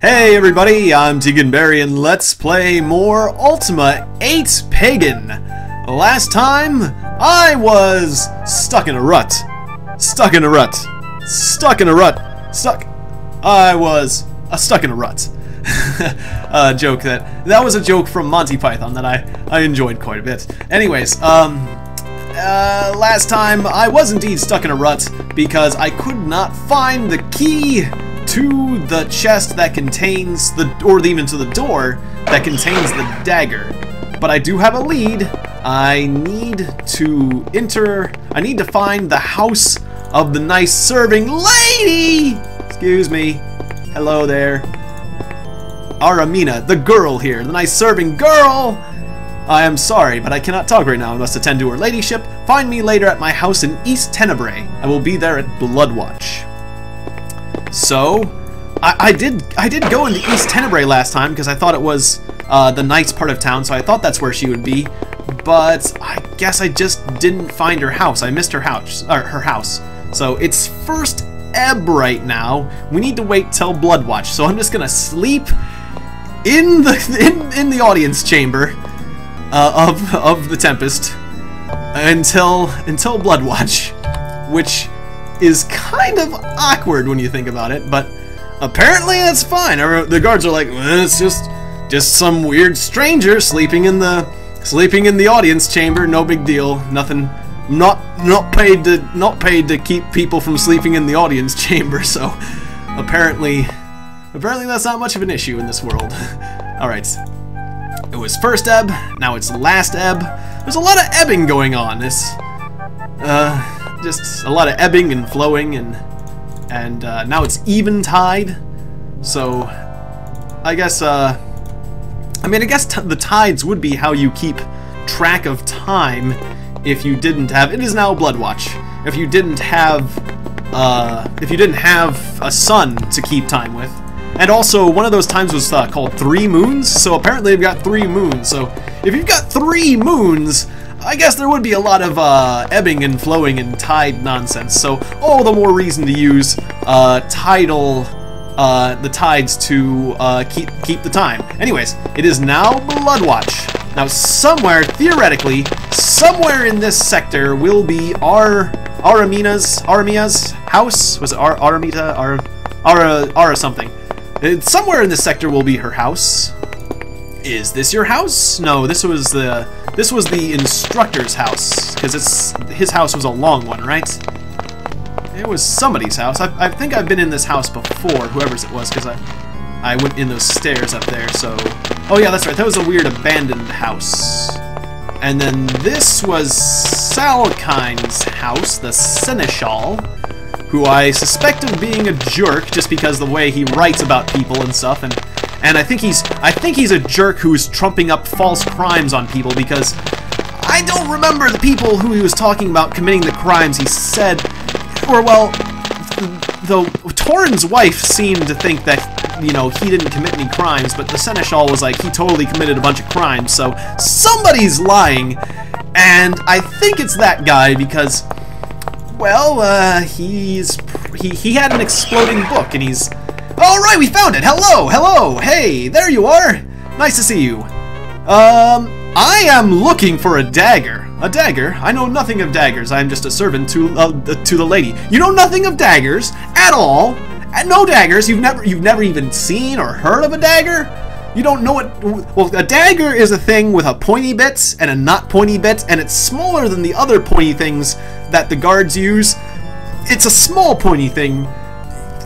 Hey everybody, I'm Tiegon Berry and let's play more Ultima 8 Pagan. Last time, I was stuck in a rut. Stuck in a rut. Stuck in a rut. Stuck. I was uh, stuck in a rut. a joke that, that was a joke from Monty Python that I, I enjoyed quite a bit. Anyways, um, uh, last time I was indeed stuck in a rut because I could not find the key to the chest that contains the, or even to the door that contains the dagger. But I do have a lead. I need to enter, I need to find the house of the nice serving lady! Excuse me. Hello there. Aramina, the girl here, the nice serving girl! I am sorry, but I cannot talk right now. I must attend to her ladyship. Find me later at my house in East Tenebrae. I will be there at Bloodwatch. So, I, I, did I did go into East Tenebrae last time because I thought it was uh, the nice part of town, so I thought that's where she would be. But I guess I just didn't find her house. I missed her house. Or her house. So it's first ebb right now. We need to wait till Bloodwatch. So I'm just gonna sleep in the in, in the audience chamber uh, of of the Tempest until until Bloodwatch, which is kind of awkward when you think about it, but apparently that's fine. The guards are like, well, it's just just some weird stranger sleeping in the sleeping in the audience chamber. No big deal. Nothing. Not not paid to not paid to keep people from sleeping in the audience chamber. So apparently, apparently that's not much of an issue in this world. All right. It was first ebb. Now it's last ebb. There's a lot of ebbing going on. This. Uh, just a lot of ebbing and flowing and and uh, now it's even tide. So I guess uh, I mean I guess the tides would be how you keep track of time if you didn't have it is now Bloodwatch if you didn't have uh, if you didn't have a sun to keep time with. And also one of those times was uh, called three moons. So apparently they've got three moons. So if you've got three moons I guess there would be a lot of uh, ebbing and flowing and tide nonsense, so all the more reason to use uh, tidal, uh, the tides to uh, keep keep the time. Anyways, it is now Bloodwatch. Now somewhere, theoretically, somewhere in this sector will be our Aramina's Aramia's house. Was it Ar Aramita? Ar Ara Ara something. It's somewhere in this sector will be her house. Is this your house? No, this was the this was the instructor's house because it's his house was a long one, right? It was somebody's house. I, I think I've been in this house before, whoever's it was, because I I went in those stairs up there. So, oh yeah, that's right. That was a weird abandoned house. And then this was Salkind's house, the Seneschal, who I suspect of being a jerk just because the way he writes about people and stuff, and and I think he's I think he's a jerk who's trumping up false crimes on people because I don't remember the people who he was talking about committing the crimes he said. Or well though Torin's wife seemed to think that you know he didn't commit any crimes but the Seneschal was like he totally committed a bunch of crimes so somebody's lying. And I think it's that guy because well uh, he's he, he had an exploding book and he's Alright, we found it! Hello! Hello! Hey, there you are! Nice to see you. Um, I am looking for a dagger. A dagger? I know nothing of daggers. I am just a servant to uh, to the lady. You know nothing of daggers at all. And no daggers. You've never you've never even seen or heard of a dagger. You don't know what. Well, a dagger is a thing with a pointy bit and a not pointy bit, and it's smaller than the other pointy things that the guards use. It's a small pointy thing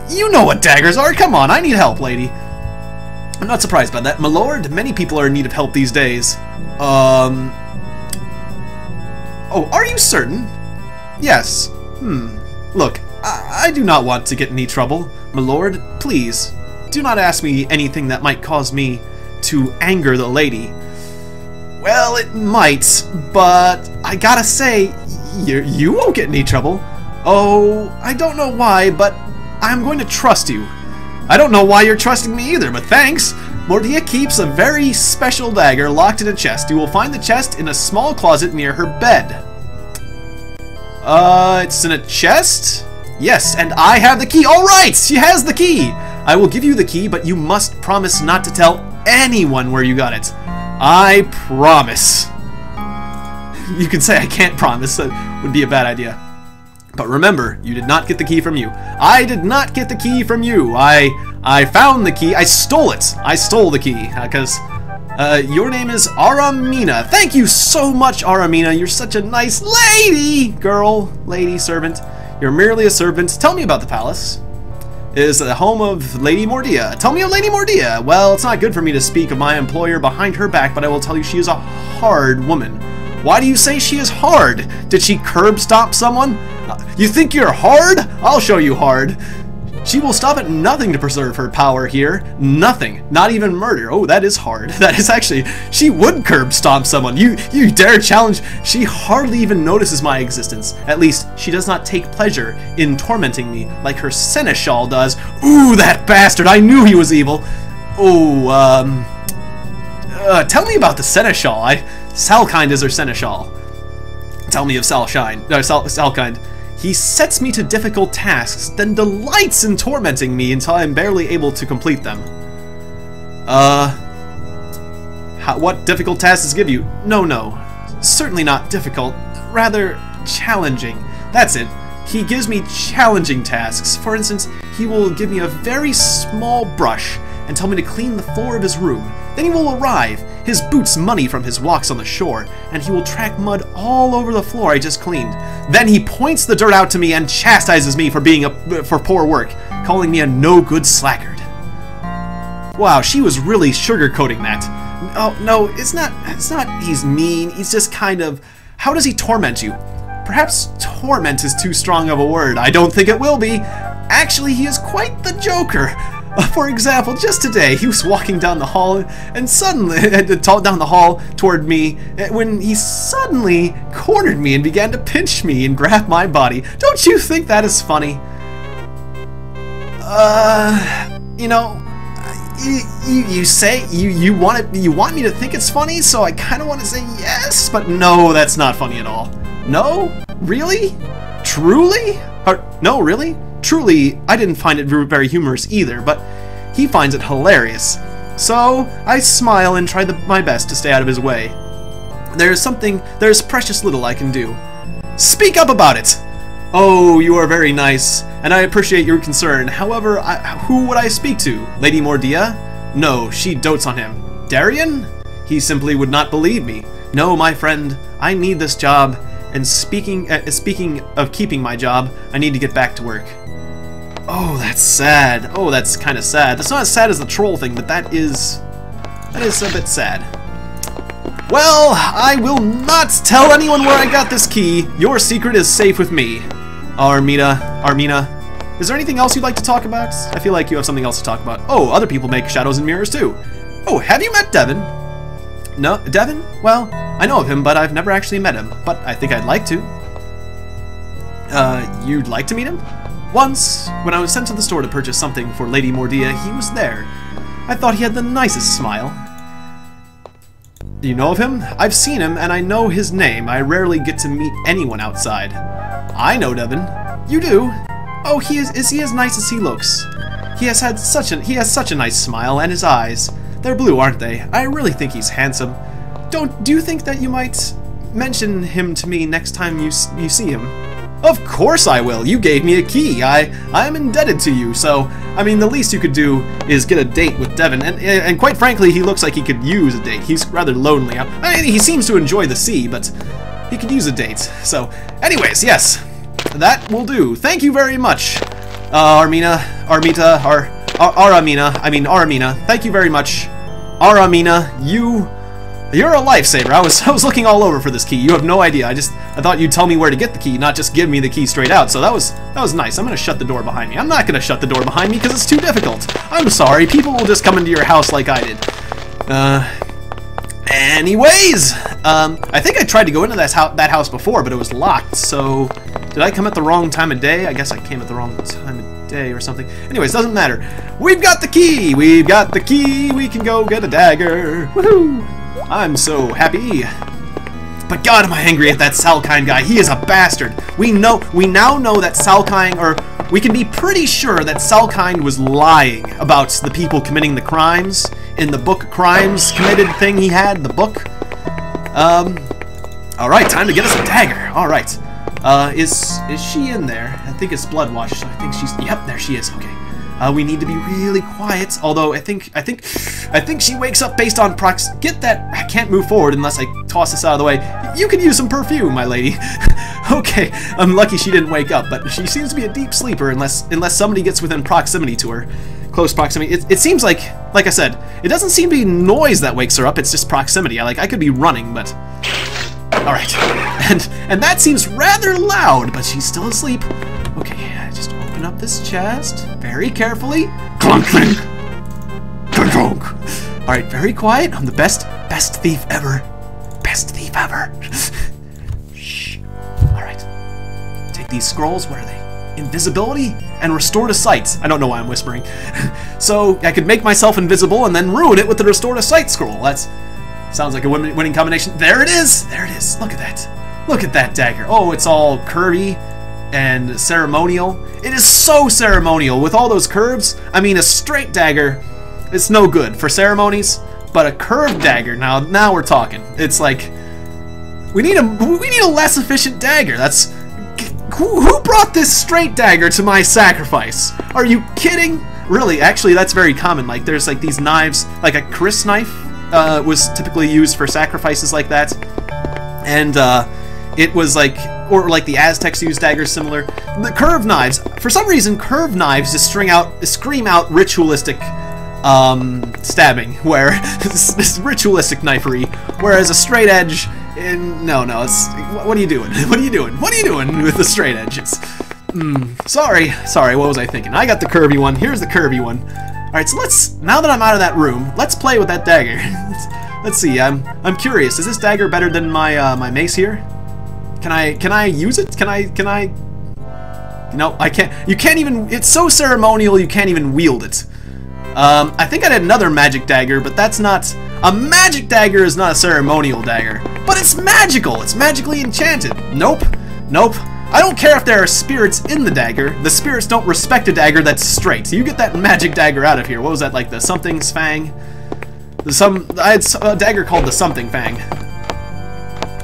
you know what daggers are. Come on, I need help, lady. I'm not surprised by that. My lord, many people are in need of help these days. Um... Oh, are you certain? Yes. Hmm. Look, I, I do not want to get any trouble. My lord, please, do not ask me anything that might cause me to anger the lady. Well, it might, but I gotta say, you, you won't get any trouble. Oh, I don't know why, but I'm going to trust you. I don't know why you're trusting me either, but thanks. Mordia keeps a very special dagger locked in a chest. You will find the chest in a small closet near her bed. Uh, it's in a chest? Yes, and I have the key. All right, she has the key. I will give you the key, but you must promise not to tell anyone where you got it. I promise. You can say I can't promise, that would be a bad idea. But remember, you did not get the key from you. I did not get the key from you. I I found the key. I stole it. I stole the key because uh, uh, your name is Aramina. Thank you so much, Aramina. You're such a nice lady, girl, lady, servant. You're merely a servant. Tell me about the palace. It is the home of Lady Mordia. Tell me of Lady Mordia. Well, it's not good for me to speak of my employer behind her back, but I will tell you she is a hard woman. Why do you say she is hard? Did she curb stop someone? You think you're hard? I'll show you hard. She will stop at nothing to preserve her power here. Nothing. Not even murder. Oh, that is hard. That is actually... She would curb stomp someone. You you dare challenge... She hardly even notices my existence. At least, she does not take pleasure in tormenting me like her seneschal does. Ooh, that bastard! I knew he was evil. Oh, um... Uh, tell me about the seneschal. I... Salkind is her seneschal. Tell me of Salshine. No, Sal, Salkind. He sets me to difficult tasks, then delights in tormenting me until I am barely able to complete them. Uh... How, what difficult tasks does give you? No, no. Certainly not difficult. Rather, challenging. That's it. He gives me challenging tasks. For instance, he will give me a very small brush and tell me to clean the floor of his room. Then he will arrive, his boots muddy from his walks on the shore, and he will track mud all over the floor I just cleaned. Then he points the dirt out to me and chastises me for being a for poor work, calling me a no-good slackard. Wow, she was really sugarcoating that. Oh no, it's not. It's not. He's mean. He's just kind of. How does he torment you? Perhaps torment is too strong of a word. I don't think it will be. Actually, he is quite the joker. For example, just today, he was walking down the hall, and suddenly, down the hall toward me, eh, when he suddenly cornered me and began to pinch me and grab my body. Don't you think that is funny? Uh, you know, you, you, you say you you want it, you want me to think it's funny, so I kind of want to say yes, but no, that's not funny at all. No, really, truly, or no, really. Truly, I didn't find it very humorous either, but he finds it hilarious. So, I smile and try the, my best to stay out of his way. There's something, there's precious little I can do. Speak up about it! Oh, you are very nice, and I appreciate your concern. However, I, who would I speak to? Lady Mordia? No, she dotes on him. Darion? He simply would not believe me. No, my friend, I need this job, and speaking, uh, speaking of keeping my job, I need to get back to work. Oh, that's sad. Oh, that's kind of sad. That's not as sad as the troll thing, but that is... That is a bit sad. Well, I will not tell anyone where I got this key. Your secret is safe with me. Armina, Armina, is there anything else you'd like to talk about? I feel like you have something else to talk about. Oh, other people make shadows and mirrors too. Oh, have you met Devon? No, Devon? Well, I know of him, but I've never actually met him. But I think I'd like to. Uh, you'd like to meet him? Once, when I was sent to the store to purchase something for Lady Mordia, he was there. I thought he had the nicest smile. Do you know of him? I've seen him, and I know his name. I rarely get to meet anyone outside. I know Devon. You do? Oh, he is, is he as nice as he looks? He has had such a he has such a nice smile, and his eyes. They're blue, aren't they? I really think he's handsome. Don't do you think that you might mention him to me next time you you see him? Of course I will. You gave me a key. I I am indebted to you. So, I mean, the least you could do is get a date with Devon. And and quite frankly, he looks like he could use a date. He's rather lonely. I mean, he seems to enjoy the sea, but he could use a date. So, anyways, yes. That will do. Thank you very much. Uh, Armina, Armita, Ar, Ar Aramina, I mean Aramina. Thank you very much. Aramina, you you're a lifesaver. I was I was looking all over for this key. You have no idea. I just I thought you'd tell me where to get the key, not just give me the key straight out. So that was that was nice. I'm gonna shut the door behind me. I'm not gonna shut the door behind me because it's too difficult. I'm sorry. People will just come into your house like I did. Uh. Anyways, um, I think I tried to go into that house, that house before, but it was locked. So, did I come at the wrong time of day? I guess I came at the wrong time of day or something. Anyways, doesn't matter. We've got the key. We've got the key. We can go get a dagger. Woohoo! I'm so happy. But God, am I angry at that Salkind guy. He is a bastard. We know, we now know that Salkind, or we can be pretty sure that Salkind was lying about the people committing the crimes in the book crimes committed thing he had, the book. Um, alright, time to get us a dagger. Alright. Uh, is, is she in there? I think it's Bloodwash, so I think she's, yep, there she is, okay. Uh, we need to be really quiet, although I think, I think, I think she wakes up based on prox- Get that, I can't move forward unless I toss this out of the way. You can use some perfume, my lady. okay, I'm lucky she didn't wake up, but she seems to be a deep sleeper unless, unless somebody gets within proximity to her. Close proximity. It, it seems like, like I said, it doesn't seem to be noise that wakes her up, it's just proximity. I, like, I could be running, but... Alright. And, and that seems rather loud, but she's still asleep. Open up this chest very carefully. Clunk, clunk. Clunk, clunk. All right, very quiet. I'm the best, best thief ever. Best thief ever. Shh. All right. Take these scrolls. What are they? Invisibility and restore to sight. I don't know why I'm whispering. so I could make myself invisible and then ruin it with the restore to sight scroll. That's sounds like a winning combination. There it is. There it is. Look at that. Look at that dagger. Oh, it's all curvy and ceremonial. It is so ceremonial with all those curves. I mean, a straight dagger, it's no good for ceremonies, but a curved dagger, now now we're talking. It's like we need a we need a less efficient dagger. That's who, brought this straight dagger to my sacrifice? Are you kidding? Really, actually, that's very common. Like, there's like these knives, like a kris knife uh, was typically used for sacrifices like that, and uh, it was like or like the Aztecs used daggers similar. The curved knives, for some reason, curved knives just string out, scream out ritualistic um, stabbing, where this, ritualistic knifery, whereas a straight edge, in, no, no, it's, what are you doing? What are you doing? What are you doing with the straight edges? Hmm, sorry, sorry, what was I thinking? I got the curvy one, here's the curvy one. Alright, so let's, now that I'm out of that room, let's play with that dagger. let's, let's see, I'm, I'm curious, is this dagger better than my, uh, my mace here? Can I can I use it? Can I can I No, I can't. You can't even it's so ceremonial you can't even wield it. Um, I think I had another magic dagger, but that's not a magic dagger is not a ceremonial dagger. But it's magical. It's magically enchanted. Nope. Nope. I don't care if there are spirits in the dagger. The spirits don't respect a dagger that's straight. So you get that magic dagger out of here. What was that like the something's fang? The some I had a dagger called the something fang.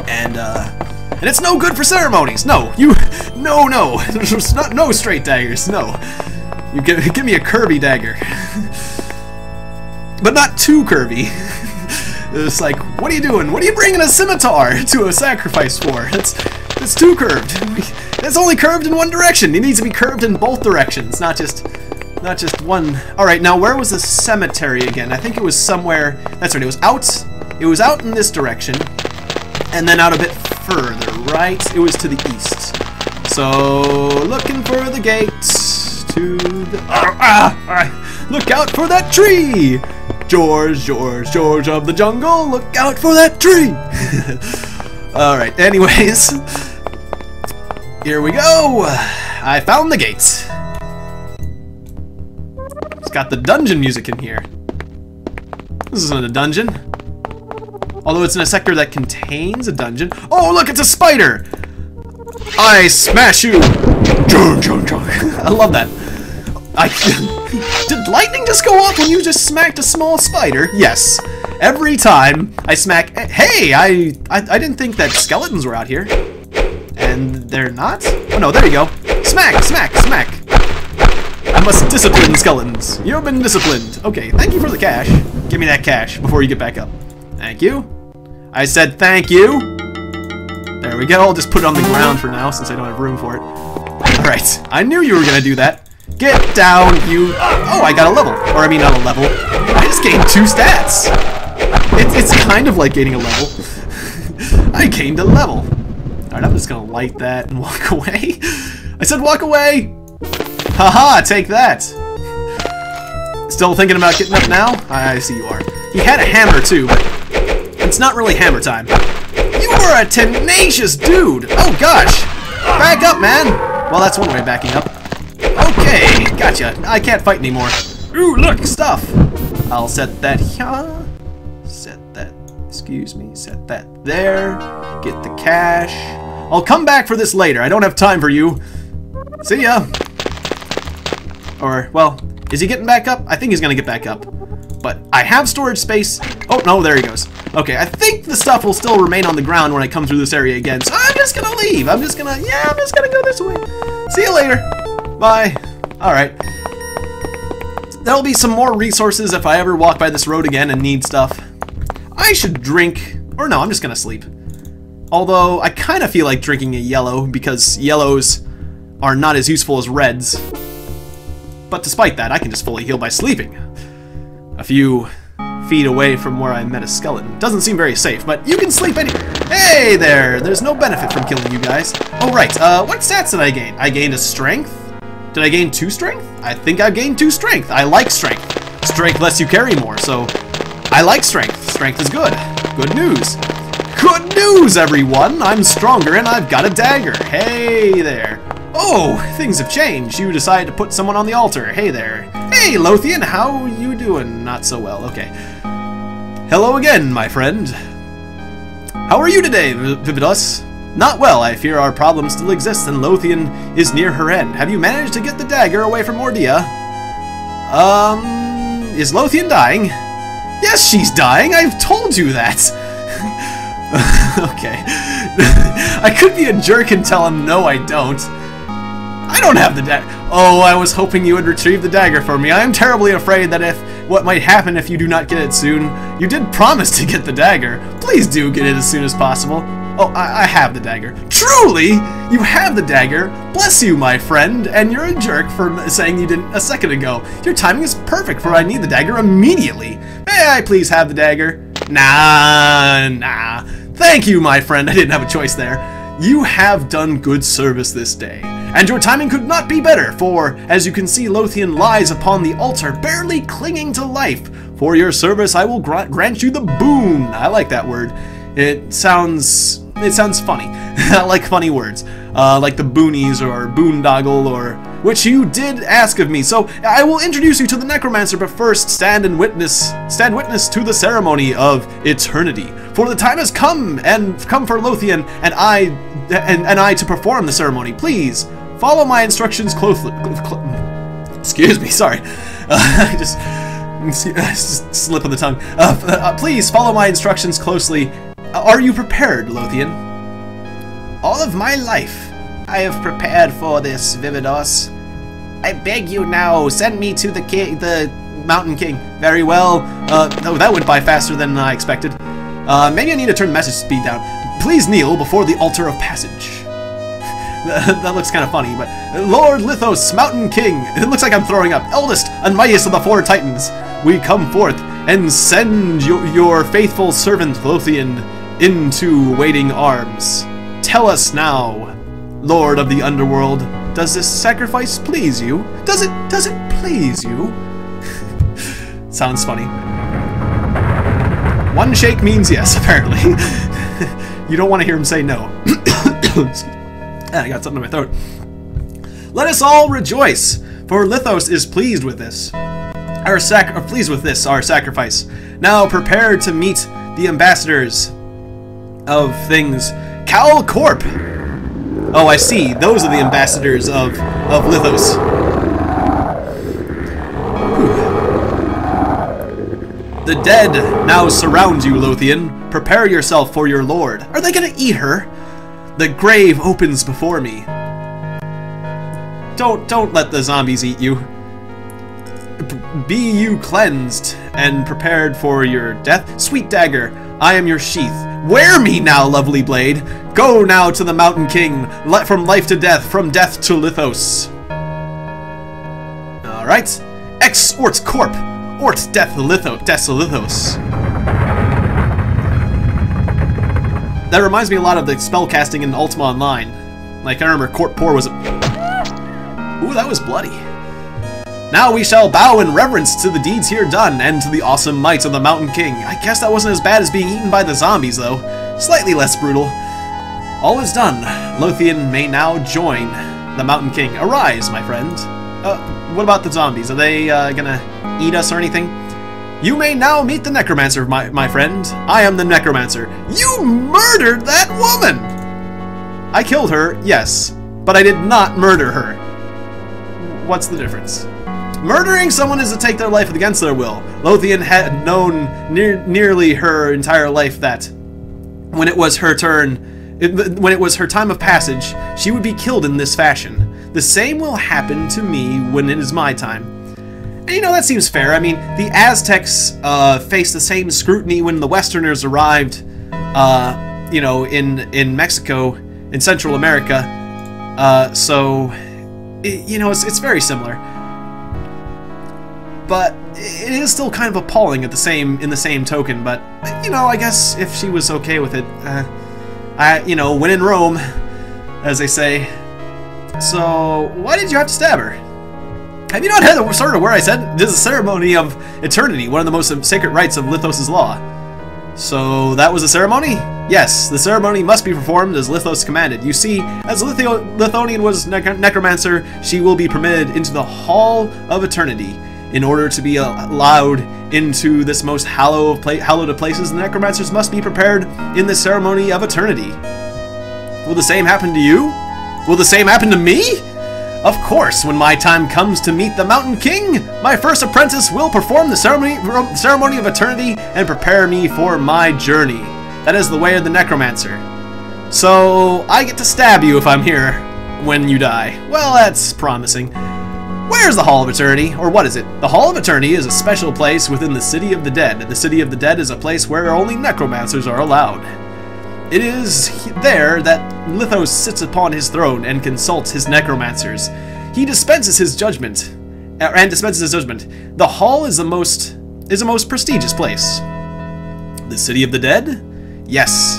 And uh and it's no good for ceremonies. No, you, no, no, not no straight daggers. No, you give give me a curvy dagger, but not too curvy. It's like, what are you doing? What are you bringing a scimitar to a sacrifice for? It's it's too curved. It's only curved in one direction. It needs to be curved in both directions, not just not just one. All right, now where was the cemetery again? I think it was somewhere. That's right. It was out. It was out in this direction, and then out a bit further, right? It was to the east. So, looking for the gate to the... Ah, ah, ah, look out for that tree! George, George, George of the jungle, look out for that tree! Alright, anyways. Here we go! I found the gate. It's got the dungeon music in here. This isn't a dungeon. Although it's in a sector that contains a dungeon. Oh, look, it's a spider! I smash you! I love that. I Did lightning just go off when you just smacked a small spider? Yes. Every time I smack... Hey, I, I, I didn't think that skeletons were out here. And they're not? Oh no, there you go. Smack, smack, smack. I must discipline skeletons. You've been disciplined. Okay, thank you for the cash. Give me that cash before you get back up. Thank you. I said thank you. There we go. I'll just put it on the ground for now since I don't have room for it. Alright. I knew you were going to do that. Get down, you... Oh, I got a level. Or, I mean, not a level. I just gained two stats. It, it's kind of like gaining a level. I gained a level. Alright, I'm just going to light that and walk away. I said walk away! Haha, take that! Still thinking about getting up now? I see you are. He had a hammer too, but it's not really hammer time. You are a tenacious dude! Oh gosh! Back up, man! Well, that's one way of backing up. Okay, gotcha. I can't fight anymore. Ooh, look, stuff! I'll set that here. Set that, excuse me, set that there. Get the cash. I'll come back for this later. I don't have time for you. See ya! Or, well, is he getting back up? I think he's gonna get back up. But I have storage space. Oh, no, there he goes. Okay, I think the stuff will still remain on the ground when I come through this area again. So I'm just gonna leave. I'm just gonna, yeah, I'm just gonna go this way. See you later. Bye. Alright. There'll be some more resources if I ever walk by this road again and need stuff. I should drink, or no, I'm just gonna sleep. Although, I kind of feel like drinking a yellow, because yellows are not as useful as reds. But despite that, I can just fully heal by sleeping. A few feet away from where I met a skeleton. Doesn't seem very safe, but you can sleep any- Hey there! There's no benefit from killing you guys. Oh right, uh, what stats did I gain? I gained a strength? Did I gain two strength? I think I've gained two strength. I like strength. Strength lets you carry more, so I like strength. Strength is good. Good news. Good news, everyone! I'm stronger and I've got a dagger. Hey there. Oh, things have changed. You decided to put someone on the altar. Hey there. Hey, Lothian, how you doing? Not so well. Okay. Hello again, my friend. How are you today, Vividos? Not well, I fear our problem still exists and Lothian is near her end. Have you managed to get the dagger away from Mordia? Um, is Lothian dying? Yes, she's dying, I've told you that! okay. I could be a jerk and tell him no I don't. I don't have the dagger. Oh, I was hoping you would retrieve the dagger for me. I am terribly afraid that if what might happen if you do not get it soon. You did promise to get the dagger. Please do get it as soon as possible. Oh, I, I have the dagger. Truly? You have the dagger? Bless you, my friend, and you're a jerk for saying you didn't a second ago. Your timing is perfect, for I need the dagger immediately. May I please have the dagger? Nah, nah. Thank you, my friend. I didn't have a choice there. You have done good service this day, and your timing could not be better, for, as you can see, Lothian lies upon the altar, barely clinging to life. For your service, I will grant you the boon. I like that word. It sounds it sounds funny. I like funny words, uh, like the boonies or boondoggle or which you did ask of me. So I will introduce you to the necromancer, but first stand and witness, stand witness to the ceremony of eternity. For the time has come, and come for Lothian and I, and, and I to perform the ceremony. Please follow my instructions closely. Excuse me, sorry. Uh, I just slip of the tongue. Uh, uh, please follow my instructions closely are you prepared, Lothian? All of my life, I have prepared for this, Vividos. I beg you now, send me to the king, the Mountain King. Very well. Uh, oh, that went by faster than I expected. Uh, maybe I need to turn message speed down. Please kneel before the altar of passage. that looks kind of funny, but Lord Lithos, Mountain King. It looks like I'm throwing up. Eldest and mightiest of the four titans, we come forth and send your, your faithful servant Lothian into waiting arms. Tell us now, Lord of the Underworld, does this sacrifice please you? Does it, does it please you? Sounds funny. One shake means yes, apparently. you don't want to hear him say no. Eh, I got something in my throat. Let us all rejoice, for Lithos is pleased with this. Our sac are pleased with this, our sacrifice. Now prepare to meet the ambassadors of things. Kal Corp! Oh, I see. Those are the ambassadors of, of Lithos. The dead now surround you, Lothian. Prepare yourself for your lord. Are they gonna eat her? The grave opens before me. Don't, don't let the zombies eat you. Be you cleansed and prepared for your death. Sweet dagger, I am your sheath. Wear me now, lovely blade. Go now to the Mountain King, Let from life to death, from death to Lithos. Alright. Ex Ort Corp. Ort Death Lithos. Death That reminds me a lot of the spell casting in Ultima Online. Like, I remember Corp Por was... A... Ooh, that was bloody. Now we shall bow in reverence to the deeds here done, and to the awesome might of the Mountain King. I guess that wasn't as bad as being eaten by the zombies, though. Slightly less brutal. All is done. Lothian may now join the Mountain King. Arise, my friend. Uh, what about the zombies? Are they, uh, gonna eat us or anything? You may now meet the Necromancer, my, my friend. I am the Necromancer. You murdered that woman! I killed her, yes, but I did not murder her. What's the difference? Murdering someone is to take their life against their will. Lothian had known near, nearly her entire life that when it was her turn, it, when it was her time of passage, she would be killed in this fashion. The same will happen to me when it is my time. You know, that seems fair. I mean, the Aztecs uh, faced the same scrutiny when the Westerners arrived, uh, you know, in, in Mexico, in Central America. Uh, so, it, you know, it's, it's very similar but it is still kind of appalling at the same in the same token. But you know, I guess if she was okay with it, uh, I you know, when in Rome, as they say. So why did you have to stab her? Have you not heard the sort of where I said this is a ceremony of eternity, one of the most sacred rites of Lithos' law? So that was a ceremony? Yes, the ceremony must be performed as Lithos commanded. You see, as Litho Lithonian was ne necromancer, she will be permitted into the Hall of Eternity in order to be allowed into this most hallowed of, hallowed of places, the necromancers must be prepared in the ceremony of eternity. Will the same happen to you? Will the same happen to me? Of course, when my time comes to meet the Mountain King, my first apprentice will perform the ceremony, ceremony of eternity and prepare me for my journey. That is the way of the necromancer. So, I get to stab you if I'm here when you die. Well, that's promising. Where's the Hall of Eternity? Or what is it? The Hall of Eternity is a special place within the City of the Dead. The City of the Dead is a place where only necromancers are allowed. It is there that Lithos sits upon his throne and consults his necromancers. He dispenses his judgment, uh, and dispenses his judgment. The hall is the most is a most prestigious place. The City of the Dead? Yes,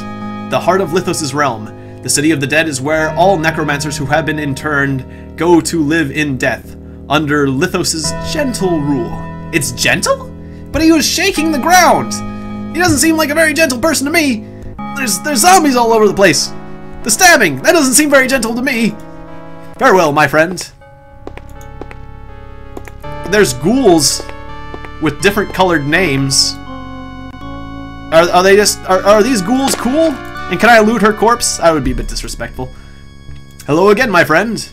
the heart of Lithos' realm. The City of the Dead is where all necromancers who have been interned go to live in death, under Lithos' gentle rule. It's gentle? But he was shaking the ground! He doesn't seem like a very gentle person to me! There's, there's zombies all over the place! The stabbing! That doesn't seem very gentle to me! Farewell, my friend. There's ghouls with different colored names. Are, are they just... Are, are these ghouls cool? And can I loot her corpse? I would be a bit disrespectful. Hello again, my friend.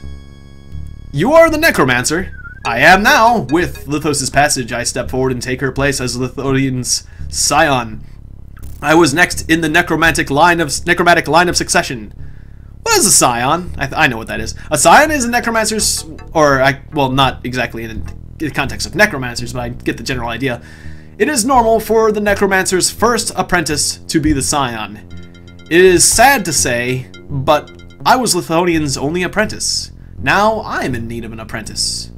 You are the Necromancer. I am now. With Lithos' passage, I step forward and take her place as Lithonian's scion. I was next in the necromantic line of necromantic line of succession. What is a scion? I, I know what that is. A scion is a necromancer's, or I, well, not exactly in the context of necromancers, but I get the general idea. It is normal for the necromancer's first apprentice to be the scion. It is sad to say, but I was Lithonian's only apprentice. Now I'm in need of an apprentice.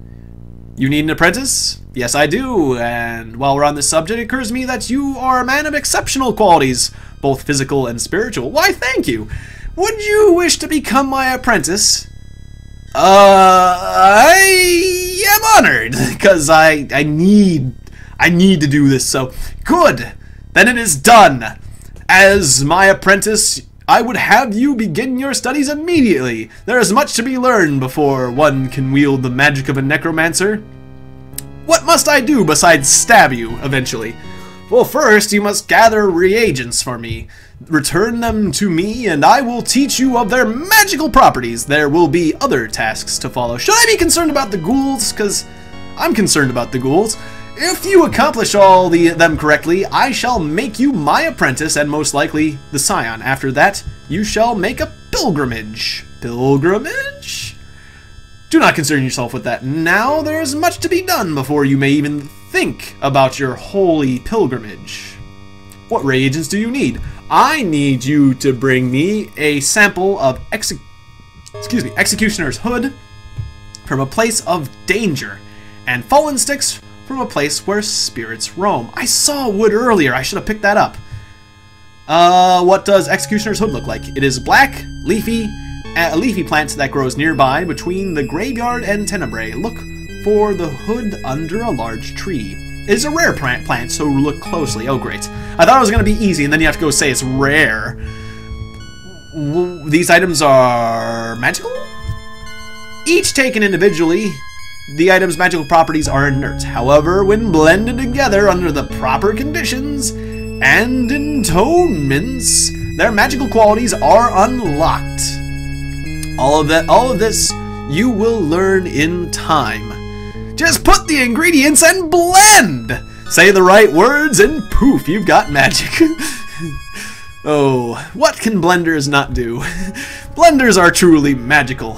You need an apprentice? Yes, I do, and while we're on this subject, it occurs to me that you are a man of exceptional qualities, both physical and spiritual. Why, thank you. Would you wish to become my apprentice? Uh, I am honored, because I, I need, I need to do this, so good. Then it is done. As my apprentice, I would have you begin your studies immediately. There is much to be learned before one can wield the magic of a necromancer. What must I do besides stab you, eventually? Well, first, you must gather reagents for me. Return them to me, and I will teach you of their magical properties. There will be other tasks to follow. Should I be concerned about the ghouls? Because I'm concerned about the ghouls. If you accomplish all the, them correctly, I shall make you my apprentice and most likely the scion. After that, you shall make a pilgrimage. Pilgrimage? Do not concern yourself with that now. There is much to be done before you may even think about your holy pilgrimage. What reagents do you need? I need you to bring me a sample of exe excuse me, Executioner's Hood from a place of danger, and Fallen Sticks from a place where spirits roam. I saw wood earlier. I should have picked that up. Uh, what does Executioner's Hood look like? It is black, leafy, a leafy plant that grows nearby between the graveyard and Tenebrae. Look for the hood under a large tree. It is a rare plant, so look closely. Oh, great. I thought it was going to be easy, and then you have to go say it's rare. These items are magical? Each taken individually, the item's magical properties are inert. However, when blended together under the proper conditions and intonements, their magical qualities are unlocked. All of that, all of this, you will learn in time. Just put the ingredients and blend! Say the right words and poof, you've got magic. oh, what can blenders not do? blenders are truly magical.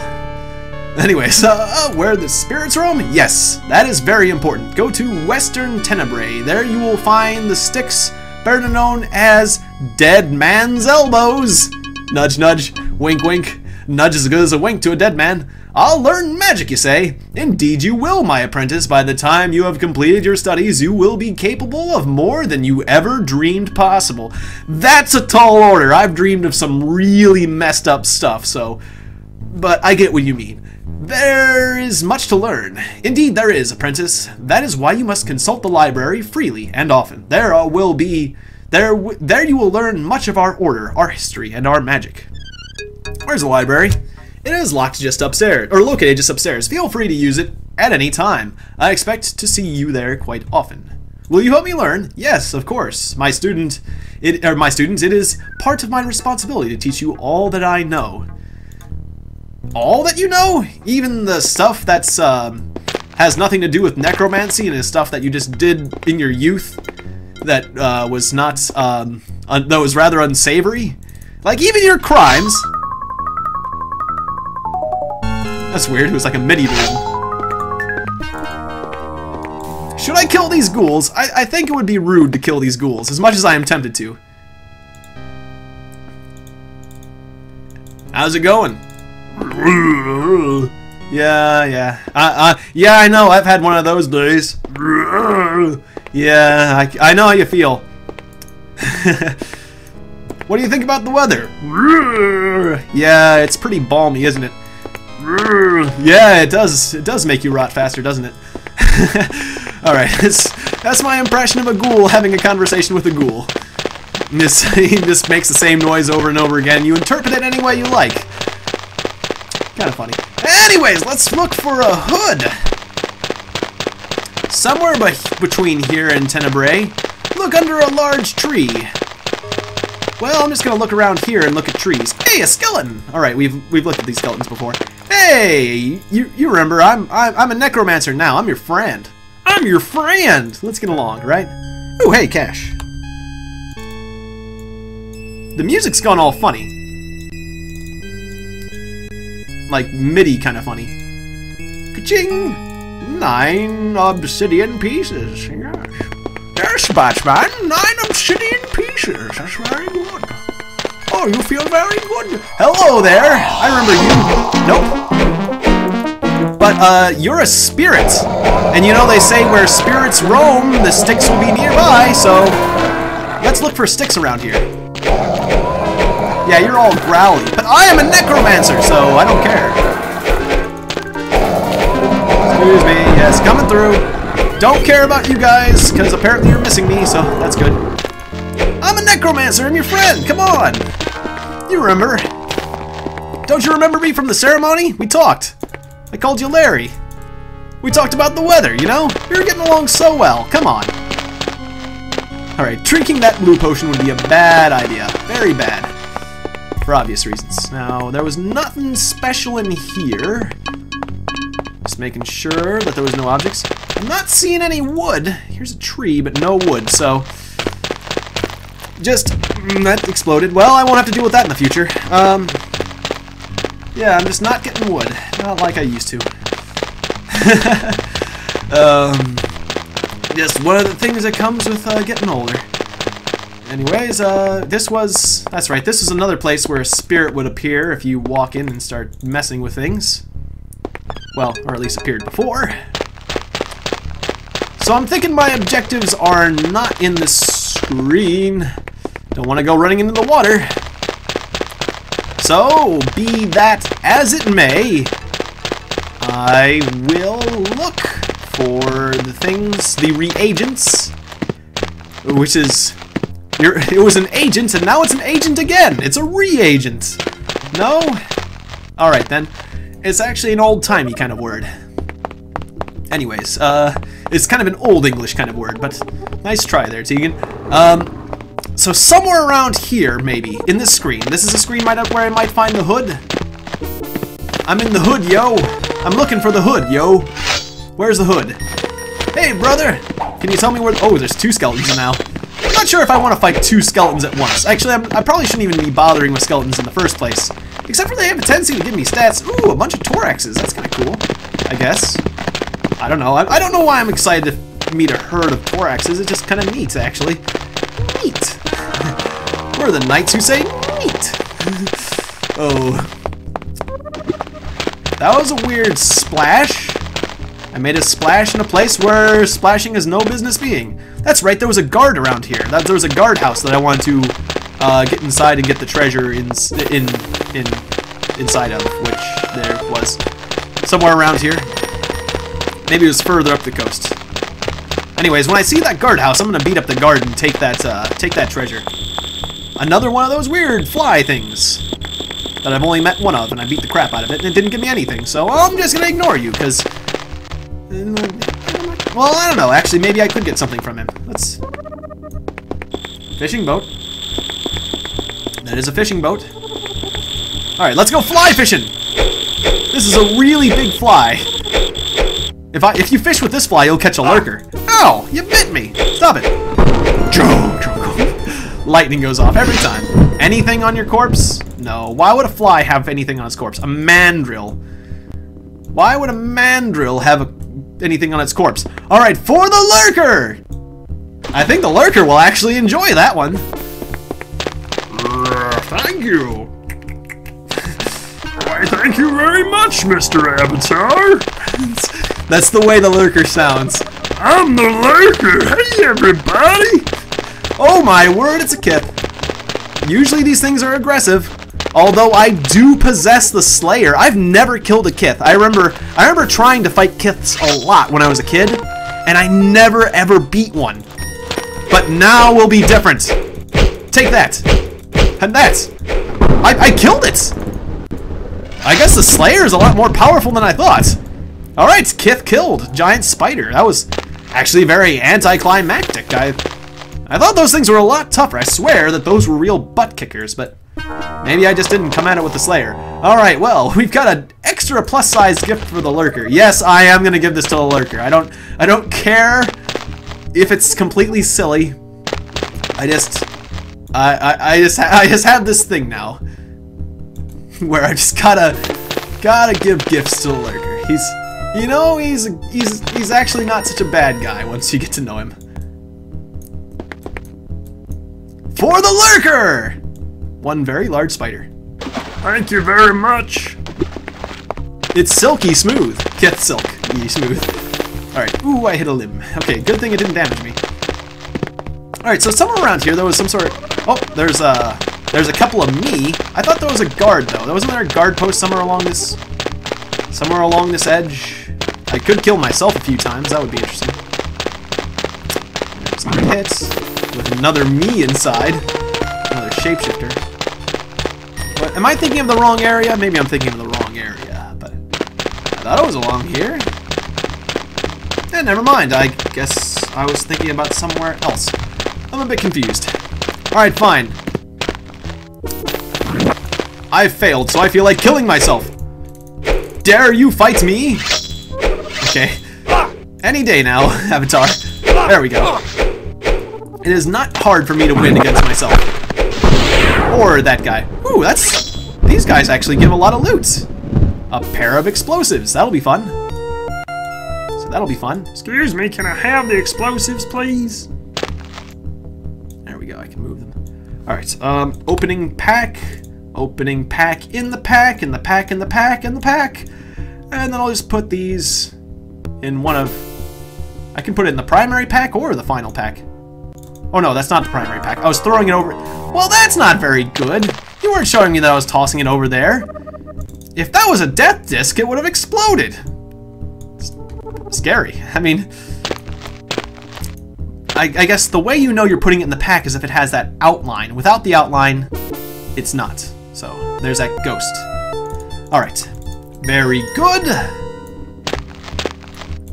Anyways, uh, where the spirits roam? Yes, that is very important. Go to Western Tenebrae. There you will find the Styx, better known as Dead Man's Elbows. Nudge, nudge, wink, wink. Nudge is as good as a wink to a dead man. I'll learn magic, you say? Indeed you will, my apprentice. By the time you have completed your studies, you will be capable of more than you ever dreamed possible. That's a tall order. I've dreamed of some really messed up stuff, so... But I get what you mean. There is much to learn. Indeed there is, apprentice. That is why you must consult the library freely and often. There uh, will be... There, there you will learn much of our order, our history, and our magic. Where's the library? It is locked just upstairs, or located just upstairs. Feel free to use it at any time. I expect to see you there quite often. Will you help me learn? Yes, of course. My student, it, or my students, it is part of my responsibility to teach you all that I know all that you know? Even the stuff that's um, has nothing to do with necromancy and is stuff that you just did in your youth that uh, was not um, that was rather unsavory? Like even your crimes. That's weird. It was like a MIDI button. Should I kill these ghouls? I, I think it would be rude to kill these ghouls, as much as I am tempted to. How's it going? Yeah, yeah. Uh, yeah, I know. I've had one of those days. Yeah, I, I know how you feel. what do you think about the weather? Yeah, it's pretty balmy, isn't it? Yeah, it does. It does make you rot faster, doesn't it? All right, that's that's my impression of a ghoul having a conversation with a ghoul. This he just makes the same noise over and over again. You interpret it any way you like. Kind of funny. Anyways, let's look for a hood. Somewhere be between here and Tenebrae, look under a large tree. Well, I'm just gonna look around here and look at trees. Hey, a skeleton! Alright, we've we've looked at these skeletons before. Hey! You you remember, I'm, I'm I'm a necromancer now, I'm your friend. I'm your friend! Let's get along, right? Oh, hey, Cash. The music's gone all funny like MIDI kind of funny. Ka-ching! Nine obsidian pieces. Yes. Yes, Batman. Nine obsidian pieces. That's very good. Oh, you feel very good. Hello there. I remember you. Nope. But, uh, you're a spirit. And you know they say where spirits roam, the sticks will be nearby, so... Let's look for sticks around here. Yeah, you're all growly. But I am a necromancer, so I don't care. Excuse me. Yes, coming through. Don't care about you guys, because apparently you're missing me, so that's good. I'm a necromancer. I'm your friend. Come on. You remember. Don't you remember me from the ceremony? We talked. I called you Larry. We talked about the weather, you know? We were getting along so well. Come on. Alright, drinking that blue potion would be a bad idea. Very bad for obvious reasons. Now, there was nothing special in here. Just making sure that there was no objects. I'm not seeing any wood. Here's a tree, but no wood, so... Just... Mm, that exploded. Well, I won't have to deal with that in the future. Um... Yeah, I'm just not getting wood. Not like I used to. um... Just one of the things that comes with uh, getting older. Anyways, uh, this was... That's right, this is another place where a spirit would appear if you walk in and start messing with things. Well, or at least appeared before. So I'm thinking my objectives are not in the screen. Don't want to go running into the water. So, be that as it may, I will look for the things, the reagents, which is you're, it was an agent, and now it's an agent again. It's a reagent. No? Alright then. It's actually an old-timey kind of word. Anyways, uh, it's kind of an old English kind of word, but nice try there, Tiegon. Um, so somewhere around here, maybe, in this screen. This is a screen right up where I might find the hood. I'm in the hood, yo. I'm looking for the hood, yo. Where's the hood? Hey, brother! Can you tell me where... Oh, there's two skeletons now. Not sure if I want to fight two skeletons at once. Actually, I'm, i probably shouldn't even be bothering with skeletons in the first place. Except for they have a tendency to give me stats. Ooh, a bunch of thoraxes. That's kind of cool, I guess. I don't know. I, I, don't know why I'm excited to meet a herd of thoraxes. It's just kind of neat, actually. Neat. We're the knights who say neat. oh. That was a weird splash. I made a splash in a place where splashing is no business being. That's right, there was a guard around here. That There was a guard house that I wanted to uh, get inside and get the treasure in, in, in, inside of, which there was somewhere around here. Maybe it was further up the coast. Anyways, when I see that guardhouse, I'm gonna beat up the guard and take that uh, take that treasure. Another one of those weird fly things that I've only met one of, and I beat the crap out of it, and it didn't give me anything. So I'm just gonna ignore you, because well, I don't know. Actually, maybe I could get something from him. Let's... Fishing boat. That is a fishing boat. Alright, let's go fly fishing! This is a really big fly. If I if you fish with this fly, you'll catch a lurker. Ow! You bit me! Stop it! Lightning goes off every time. Anything on your corpse? No. Why would a fly have anything on its corpse? A mandrill. Why would a mandrill have a anything on its corpse. Alright, for the lurker! I think the lurker will actually enjoy that one. Uh, thank you. Why, thank you very much, Mr. Avatar. That's the way the lurker sounds. I'm the lurker. Hey, everybody. Oh my word, it's a kith. Usually these things are aggressive. Although I do possess the Slayer, I've never killed a Kith. I remember I remember trying to fight Kiths a lot when I was a kid, and I never ever beat one. But now will be different. Take that. And that. I, I killed it! I guess the Slayer is a lot more powerful than I thought. Alright, Kith killed. Giant Spider. That was actually very anticlimactic. I, I thought those things were a lot tougher. I swear that those were real butt kickers, but Maybe I just didn't come at it with the Slayer. Alright, well, we've got an extra plus-size gift for the Lurker. Yes, I am gonna give this to the Lurker. I don't I don't care if it's completely silly. I just I I, I just I just have this thing now. Where I just gotta gotta give gifts to the Lurker. He's you know, he's he's he's actually not such a bad guy once you get to know him. For the Lurker! One very large spider. Thank you very much. It's silky smooth. Get silk. silky smooth. Alright, ooh, I hit a limb. Okay, good thing it didn't damage me. Alright, so somewhere around here there was some sort of... Oh, there's a... There's a couple of me. I thought there was a guard, though. There wasn't there a guard post somewhere along this... Somewhere along this edge? I could kill myself a few times. That would be interesting. There's my hits. With another me inside. Another shapeshifter. Am I thinking of the wrong area? Maybe I'm thinking of the wrong area, but I thought it was along here. Eh, never mind. I guess I was thinking about somewhere else. I'm a bit confused. Alright, fine. I failed, so I feel like killing myself. Dare you fight me? Okay. Any day now, Avatar. There we go. It is not hard for me to win against myself. Or that guy. These guys actually give a lot of loot. A pair of explosives. That'll be fun. So that'll be fun. Excuse me, can I have the explosives, please? There we go, I can move them. Alright, um, opening pack. Opening pack in the pack, in the pack, in the pack, in the pack. And then I'll just put these in one of... I can put it in the primary pack or the final pack. Oh no, that's not the primary pack. I was throwing it over... Well, that's not very good. You weren't showing me that I was tossing it over there. If that was a death disc, it would have exploded. scary. I mean... I, I guess the way you know you're putting it in the pack is if it has that outline. Without the outline, it's not. So, there's that ghost. Alright. Very good.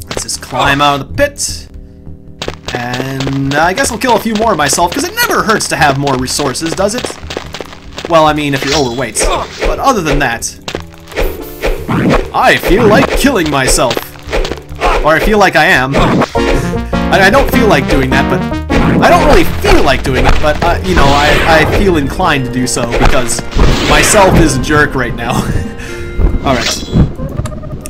Let's just climb out of the pit. And I guess I'll kill a few more myself, because it never hurts to have more resources, does it? Well, I mean, if you're overweight. But other than that, I feel like killing myself. Or I feel like I am. I, I don't feel like doing that, but I don't really feel like doing it, but, uh, you know, I, I feel inclined to do so because myself is a jerk right now. Alright.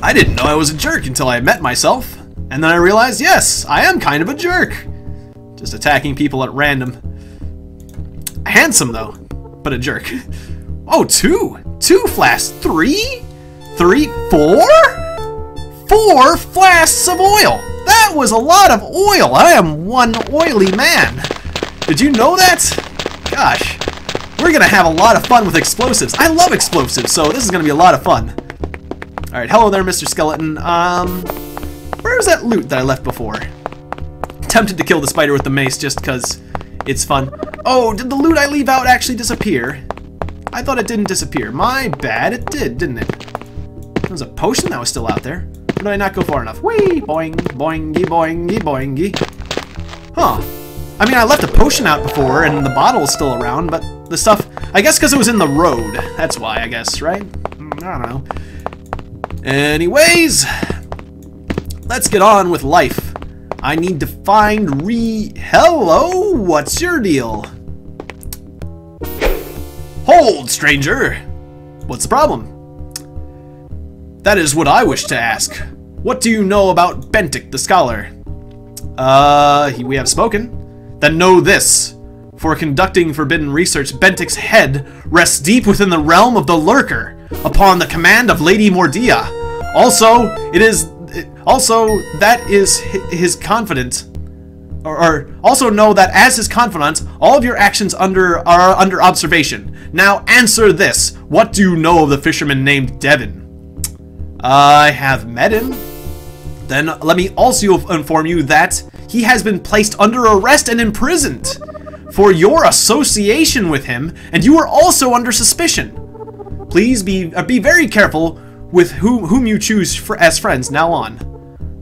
I didn't know I was a jerk until I met myself, and then I realized, yes, I am kind of a jerk. Just attacking people at random. Handsome, though, but a jerk. Oh, two! Two flasks! Three? Three? Four? Four flasks of oil! That was a lot of oil! I am one oily man! Did you know that? Gosh. We're gonna have a lot of fun with explosives. I love explosives, so this is gonna be a lot of fun. Alright, hello there, Mr. Skeleton. Um, where's that loot that I left before? Tempted to kill the spider with the mace just because it's fun. Oh, did the loot I leave out actually disappear? I thought it didn't disappear. My bad, it did, didn't it? There was a potion that was still out there. Or did I not go far enough? Whee! Boing, boingy, boingy, boingy. Huh. I mean, I left a potion out before, and the bottle is still around, but the stuff... I guess because it was in the road. That's why, I guess, right? Mm, I don't know. Anyways, let's get on with life. I need to find re... Hello? What's your deal? Hold, stranger! What's the problem? That is what I wish to ask. What do you know about Bentic the Scholar? Uh, we have spoken. Then know this. For conducting forbidden research, Bentic's head rests deep within the realm of the Lurker, upon the command of Lady Mordea. Also, it is... Also, that is his confidant or, or, also know that as his confidant, all of your actions under are under observation. Now answer this. What do you know of the fisherman named Devon? I have met him. Then let me also inform you that he has been placed under arrest and imprisoned for your association with him, and you are also under suspicion. Please be uh, be very careful with whom whom you choose as friends now on.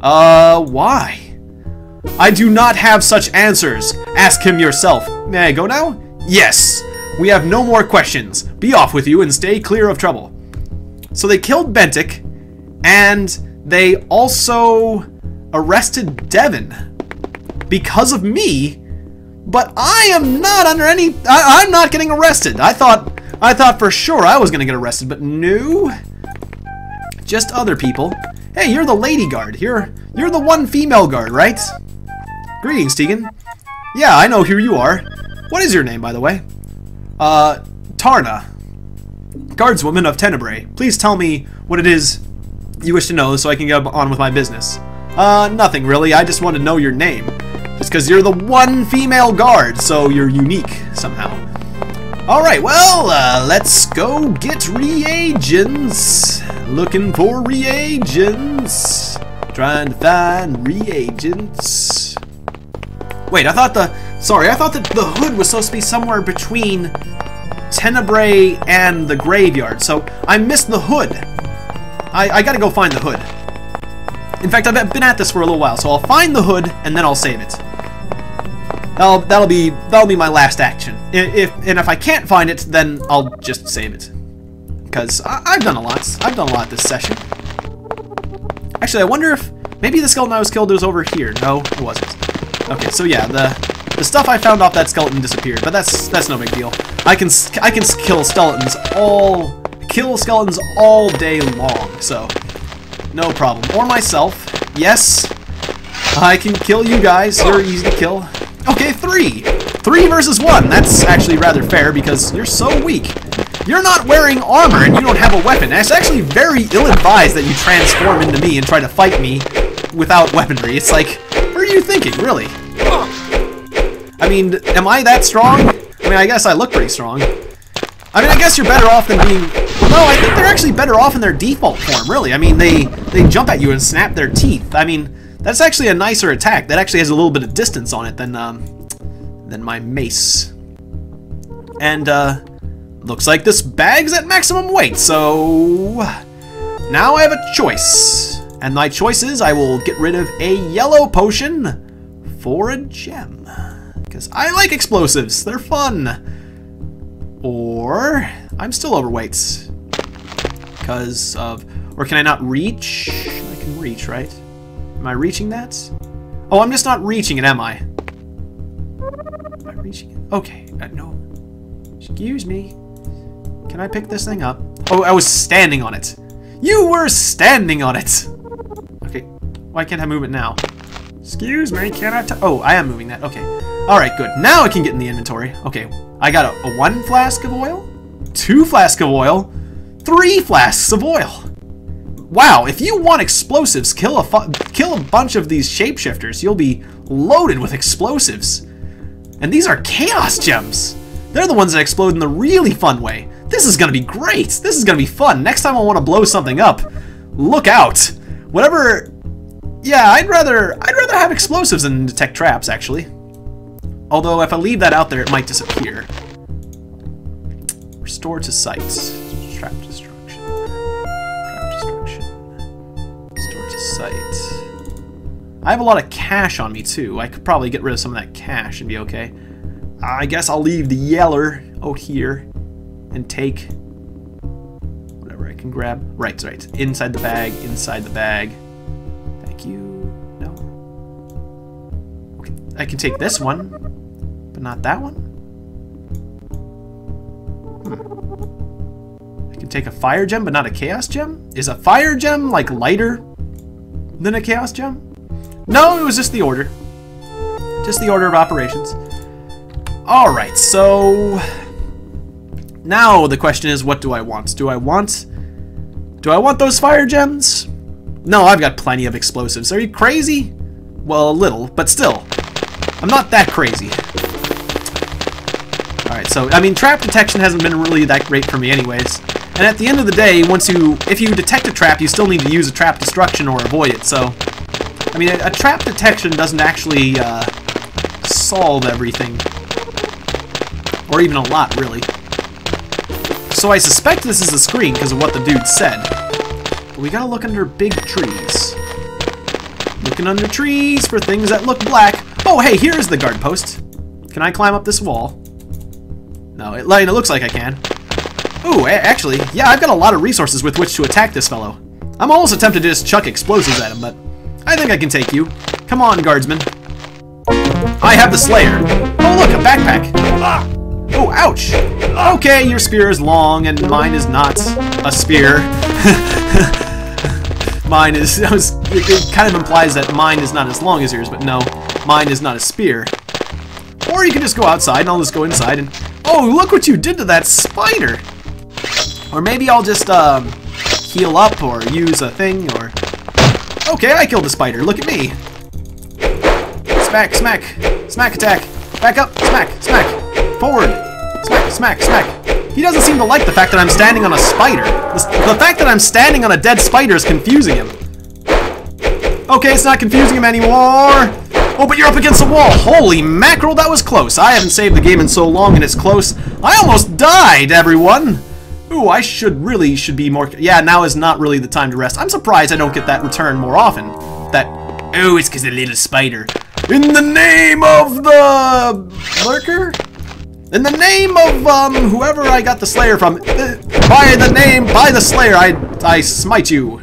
Uh, why? I do not have such answers. Ask him yourself. May I go now? Yes. We have no more questions. Be off with you and stay clear of trouble. So they killed Bentic, and they also arrested Devon because of me. But I am not under any. I, am not getting arrested. I thought. I thought for sure I was gonna get arrested, but no. Just other people. Hey, you're the lady guard. You're you're the one female guard, right? Greetings, Tiegon. Yeah, I know who you are. What is your name, by the way? Uh, Tarna. Guardswoman of Tenebrae. Please tell me what it is you wish to know so I can get on with my business. Uh, nothing really. I just want to know your name. Just because you're the one female guard, so you're unique somehow. Alright, well, uh, let's go get reagents. Looking for reagents. Trying to find reagents. Wait, I thought the... Sorry, I thought that the hood was supposed to be somewhere between Tenebrae and the graveyard, so I missed the hood. I, I gotta go find the hood. In fact, I've been at this for a little while, so I'll find the hood, and then I'll save it. That'll, that'll be that'll be my last action. If and if I can't find it, then I'll just save it. Because I've done a lot. I've done a lot this session. Actually, I wonder if maybe the skeleton I was killed was over here. No, it wasn't. Okay, so yeah, the the stuff I found off that skeleton disappeared, but that's that's no big deal. I can I can kill skeletons all kill skeletons all day long, so no problem. Or myself. Yes, I can kill you guys. You're easy to kill. Okay, three. Three versus one. That's actually rather fair because you're so weak. You're not wearing armor and you don't have a weapon. It's actually very ill-advised that you transform into me and try to fight me without weaponry. It's like, what are you thinking, really? I mean, am I that strong? I mean, I guess I look pretty strong. I mean, I guess you're better off than being... No, I think they're actually better off in their default form, really. I mean, they, they jump at you and snap their teeth. I mean, that's actually a nicer attack. That actually has a little bit of distance on it than, um, than my mace. And, uh, looks like this bag's at maximum weight, so... Now I have a choice. And my choice is I will get rid of a yellow potion for a gem. Because I like explosives. They're fun. Or... I'm still overweight. Because of... Or can I not reach? I can reach, right? Am I reaching that? Oh, I'm just not reaching it, am I? Am I reaching it? Okay, uh, no. Excuse me. Can I pick this thing up? Oh, I was standing on it. You were standing on it! Okay, why can't I move it now? Excuse me, can I Oh, I am moving that. Okay. Alright, good. Now I can get in the inventory. Okay, I got a, a one flask of oil, two flask of oil, three flasks of oil. Wow, if you want explosives, kill a kill a bunch of these shapeshifters. You'll be loaded with explosives. And these are chaos gems. They're the ones that explode in the really fun way. This is gonna be great. This is gonna be fun. Next time I want to blow something up, look out. Whatever. Yeah, I'd rather I'd rather have explosives than detect traps actually. Although if I leave that out there, it might disappear. Restore to site. Trap destruction. Trap site. I have a lot of cash on me too. I could probably get rid of some of that cash and be okay. I guess I'll leave the yeller out here and take whatever I can grab. Right, right. Inside the bag, inside the bag. Thank you. No. Okay. I can take this one, but not that one. Hmm. I can take a fire gem, but not a chaos gem? Is a fire gem, like, lighter than a chaos gem? No, it was just the order. Just the order of operations. Alright, so... Now the question is, what do I want? Do I want... Do I want those fire gems? No, I've got plenty of explosives. Are you crazy? Well, a little, but still. I'm not that crazy. Alright, so, I mean, trap detection hasn't been really that great for me anyways. And at the end of the day, once you, if you detect a trap, you still need to use a trap destruction or avoid it, so... I mean, a, a trap detection doesn't actually, uh, solve everything. Or even a lot, really. So I suspect this is a screen because of what the dude said. But we gotta look under big trees. Looking under trees for things that look black. Oh, hey, here's the guard post. Can I climb up this wall? No, it, it looks like I can. Ooh, actually, yeah, I've got a lot of resources with which to attack this fellow. I'm almost tempted to just chuck explosives at him, but I think I can take you. Come on, guardsman. I have the Slayer. Oh, look, a backpack. Oh, ouch! Okay, your spear is long, and mine is not a spear. mine is... It kind of implies that mine is not as long as yours, but no, mine is not a spear. Or you can just go outside, and I'll just go inside, and... Oh, look what you did to that spider! Or maybe I'll just, um, heal up, or use a thing, or... Okay, I killed the spider, look at me! Smack, smack, smack attack, back up, smack, smack, forward, smack, smack, smack. He doesn't seem to like the fact that I'm standing on a spider. The, the fact that I'm standing on a dead spider is confusing him. Okay, it's not confusing him anymore. Oh, but you're up against the wall. Holy mackerel, that was close. I haven't saved the game in so long and it's close. I almost died, everyone. Ooh, I should really should be more... Yeah, now is not really the time to rest. I'm surprised I don't get that return more often. That... Oh, it's because the little spider. In the name of the... Lurker? In the name of, um, whoever I got the Slayer from, uh, by the name, by the Slayer, I, I smite you.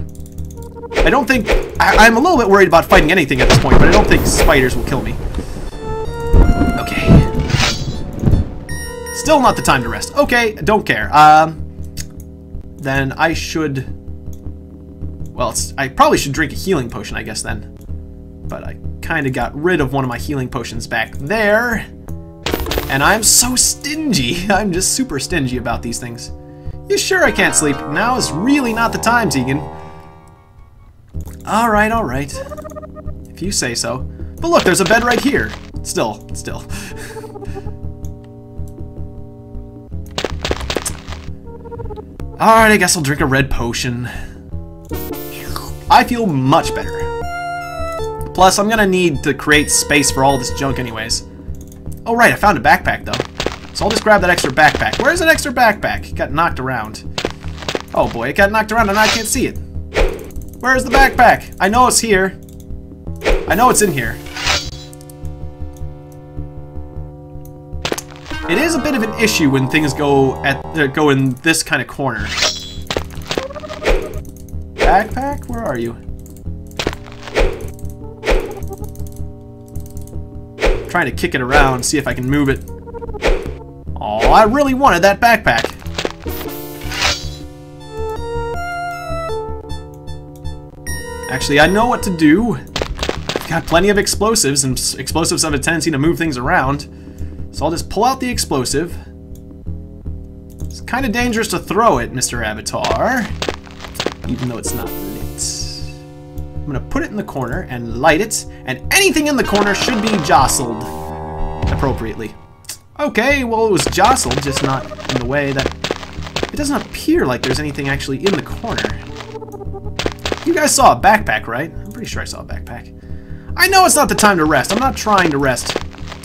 I don't think, I, am a little bit worried about fighting anything at this point, but I don't think spiders will kill me. Okay. Still not the time to rest. Okay, don't care. Um, then I should, well, I probably should drink a healing potion, I guess, then. But I kind of got rid of one of my healing potions back there. And I'm so stingy. I'm just super stingy about these things. You sure I can't sleep? Now is really not the time, Tiegon. Alright, alright. If you say so. But look, there's a bed right here. Still, still. Alright, I guess I'll drink a red potion. I feel much better. Plus, I'm gonna need to create space for all this junk anyways. Oh, right, I found a backpack, though. So I'll just grab that extra backpack. Where's that extra backpack? It got knocked around. Oh, boy, it got knocked around and I can't see it. Where's the backpack? I know it's here. I know it's in here. It is a bit of an issue when things go at uh, go in this kind of corner. Backpack, where are you? I'm trying to kick it around, see if I can move it. Oh, I really wanted that backpack. Actually, I know what to do. I've got plenty of explosives, and explosives have a tendency to move things around. So I'll just pull out the explosive. It's kind of dangerous to throw it, Mr. Avatar. Even though it's not lit. I'm to put it in the corner and light it, and anything in the corner should be jostled appropriately. Okay, well it was jostled, just not in the way that... It doesn't appear like there's anything actually in the corner. You guys saw a backpack, right? I'm pretty sure I saw a backpack. I know it's not the time to rest. I'm not trying to rest.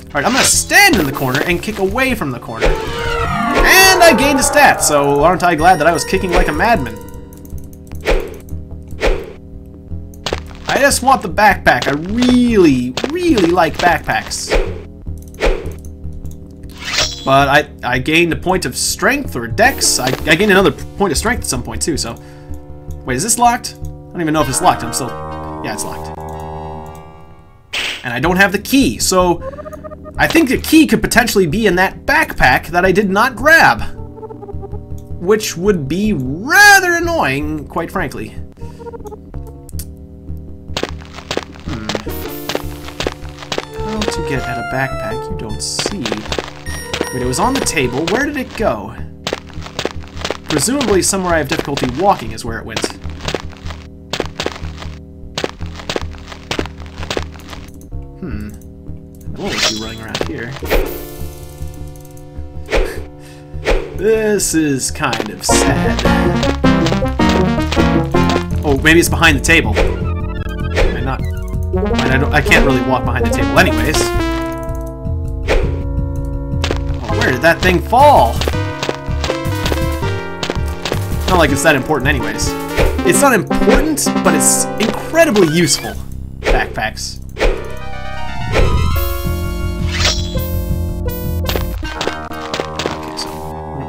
Alright, I'm to stand in the corner and kick away from the corner. And I gained a stat, so aren't I glad that I was kicking like a madman. I just want the backpack. I really, really like backpacks. But I, I gained a point of strength or dex. I, I gained another point of strength at some point too, so... Wait, is this locked? I don't even know if it's locked. I'm still... Yeah, it's locked. And I don't have the key, so... I think the key could potentially be in that backpack that I did not grab. Which would be rather annoying, quite frankly. Hmm. How to get at a backpack you don't see. Wait, it was on the table. Where did it go? Presumably somewhere I have difficulty walking is where it went. Hmm. I won't running around here. this is kind of sad. Oh, maybe it's behind the table. I not? I, don't, I can't really walk behind the table anyways. Oh, where did that thing fall? Not like it's that important anyways. It's not important, but it's incredibly useful. Backpacks.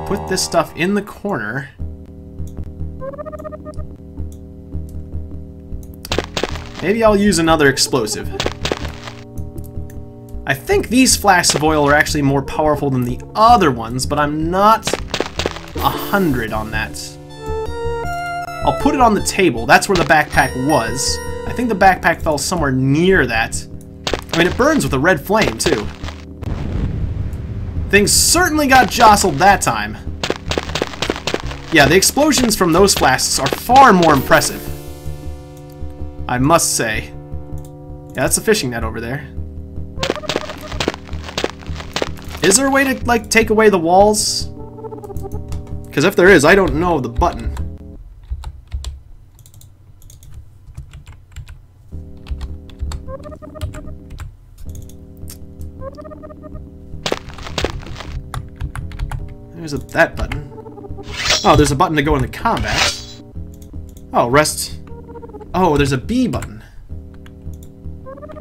Put this stuff in the corner. Maybe I'll use another explosive. I think these flasks of oil are actually more powerful than the other ones, but I'm not a hundred on that. I'll put it on the table. That's where the backpack was. I think the backpack fell somewhere near that. I mean, it burns with a red flame, too. Things certainly got jostled that time. Yeah, the explosions from those flasks are far more impressive. I must say. Yeah, that's a fishing net over there. Is there a way to, like, take away the walls? Because if there is, I don't know the button. There's a, that button. Oh, there's a button to go into combat. Oh, rest. Oh, there's a B button.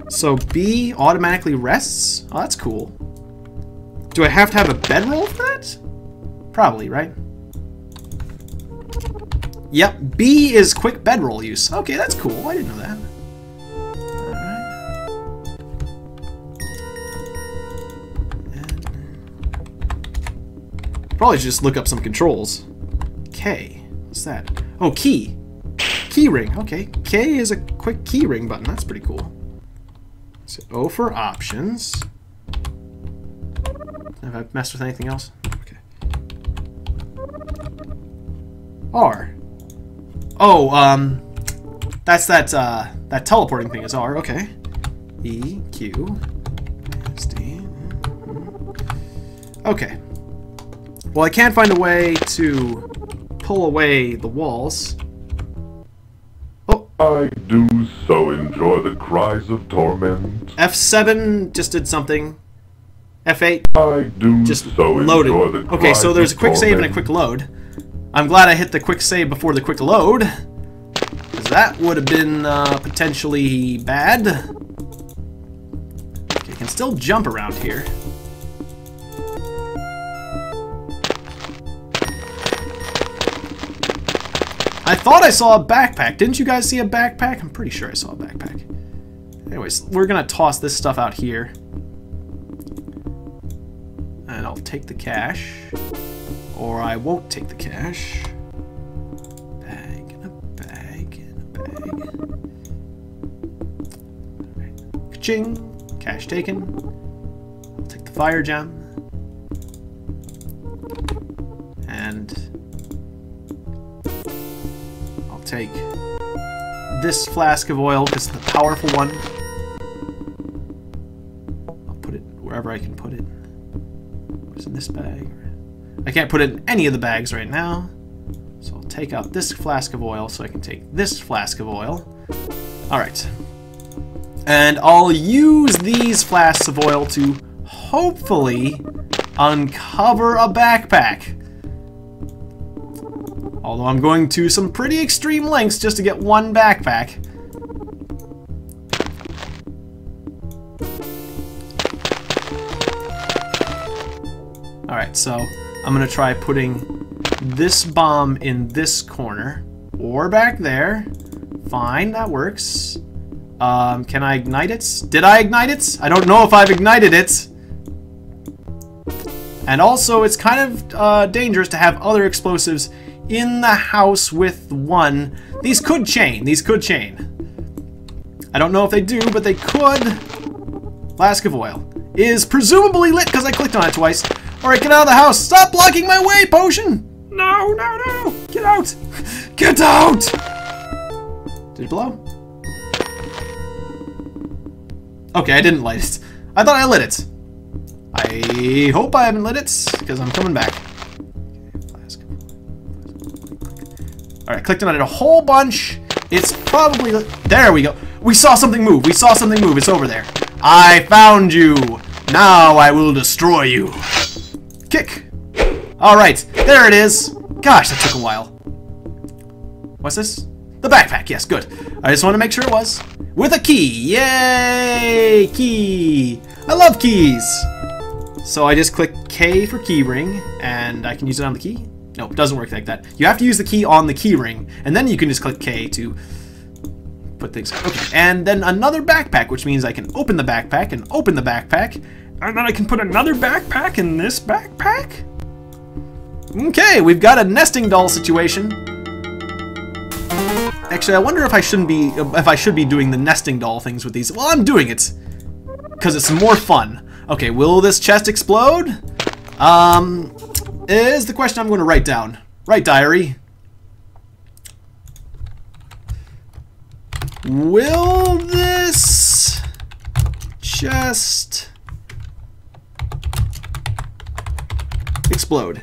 So B automatically rests? Oh, that's cool. Do I have to have a bedroll for that? Probably, right? Yep, B is quick bedroll use. Okay, that's cool. I didn't know that. Probably just look up some controls. K. What's that? Oh, key. Key ring. Okay. K is a quick key ring button. That's pretty cool. So O for options. Have I messed with anything else? Okay. R. Oh, um, that's that, uh, that teleporting thing is R. Okay. E, Q, S, D. Okay. Well, I can't find a way to pull away the walls. Oh. I do so enjoy the cries of torment. F7 just did something. F8 I do just so loaded. enjoy the Okay, so there's a quick save and a quick load. I'm glad I hit the quick save before the quick load. Because that would have been uh, potentially bad. Okay, can still jump around here. I thought I saw a backpack. Didn't you guys see a backpack? I'm pretty sure I saw a backpack. Anyways, we're gonna toss this stuff out here. And I'll take the cash. Or I won't take the cash. Bag and a bag and a bag. Right. Ching! Cash taken. I'll take the fire gem. And take this flask of oil because the powerful one. I'll put it wherever I can put it. What's in this bag? I can't put it in any of the bags right now. So I'll take out this flask of oil so I can take this flask of oil. Alright. And I'll use these flasks of oil to hopefully uncover a backpack. Although I'm going to some pretty extreme lengths just to get one backpack. Alright, so I'm going to try putting this bomb in this corner. Or back there. Fine, that works. Um, can I ignite it? Did I ignite it? I don't know if I've ignited it. And also, it's kind of uh, dangerous to have other explosives in the house with one. These could chain. These could chain. I don't know if they do, but they could. Flask of oil is presumably lit because I clicked on it twice. Alright, get out of the house. Stop blocking my way, potion! No, no, no! Get out! Get out! Did it blow? Okay, I didn't light it. I thought I lit it. I hope I haven't lit it, because I'm coming back. Alright, clicked on it a whole bunch. It's probably... There we go. We saw something move. We saw something move. It's over there. I found you. Now I will destroy you. Kick. Alright, there it is. Gosh, that took a while. What's this? The backpack, yes, good. I just want to make sure it was. With a key! Yay! Key! I love keys! So I just click K for keyring, and I can use it on the key? No, it doesn't work like that. You have to use the key on the keyring, and then you can just click K to put things... Okay, and then another backpack, which means I can open the backpack and open the backpack, and then I can put another backpack in this backpack? Okay, we've got a nesting doll situation. Actually, I wonder if I shouldn't be if I should be doing the nesting doll things with these. Well, I'm doing it because it's more fun. Okay, will this chest explode? Um, is the question I'm going to write down. Write diary. Will this chest explode?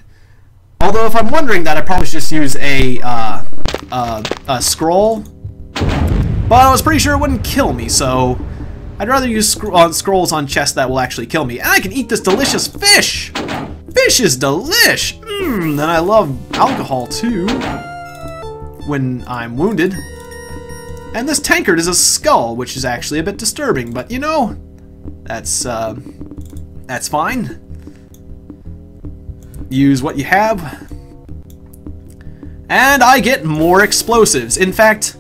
Although, if I'm wondering that, I probably should just use a, uh, uh, a scroll. But I was pretty sure it wouldn't kill me, so I'd rather use sc uh, scrolls on chests that will actually kill me. And I can eat this delicious fish! Fish is delish! Mmm, and I love alcohol, too. When I'm wounded. And this tankard is a skull, which is actually a bit disturbing, but you know, that's, uh, that's fine use what you have. And I get more explosives. In fact,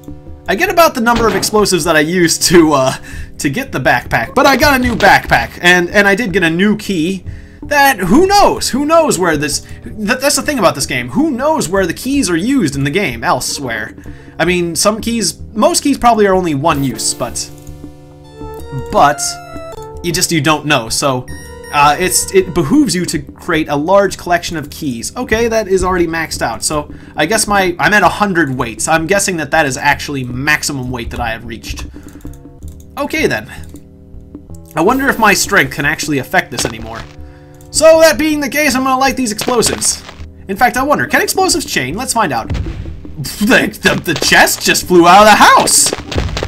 I get about the number of explosives that I used to uh, to get the backpack. But I got a new backpack, and and I did get a new key. That who knows? Who knows where this? That, that's the thing about this game. Who knows where the keys are used in the game elsewhere? I mean, some keys, most keys probably are only one use, but but you just you don't know. So uh, it's it behooves you to create a large collection of keys. Okay, that is already maxed out. So I guess my I'm at 100 weights. I'm guessing that that is actually maximum weight that I have reached. Okay then. I wonder if my strength can actually affect this anymore. So that being the case, I'm gonna light these explosives. In fact, I wonder, can explosives chain? Let's find out. The, the, the chest just flew out of the house!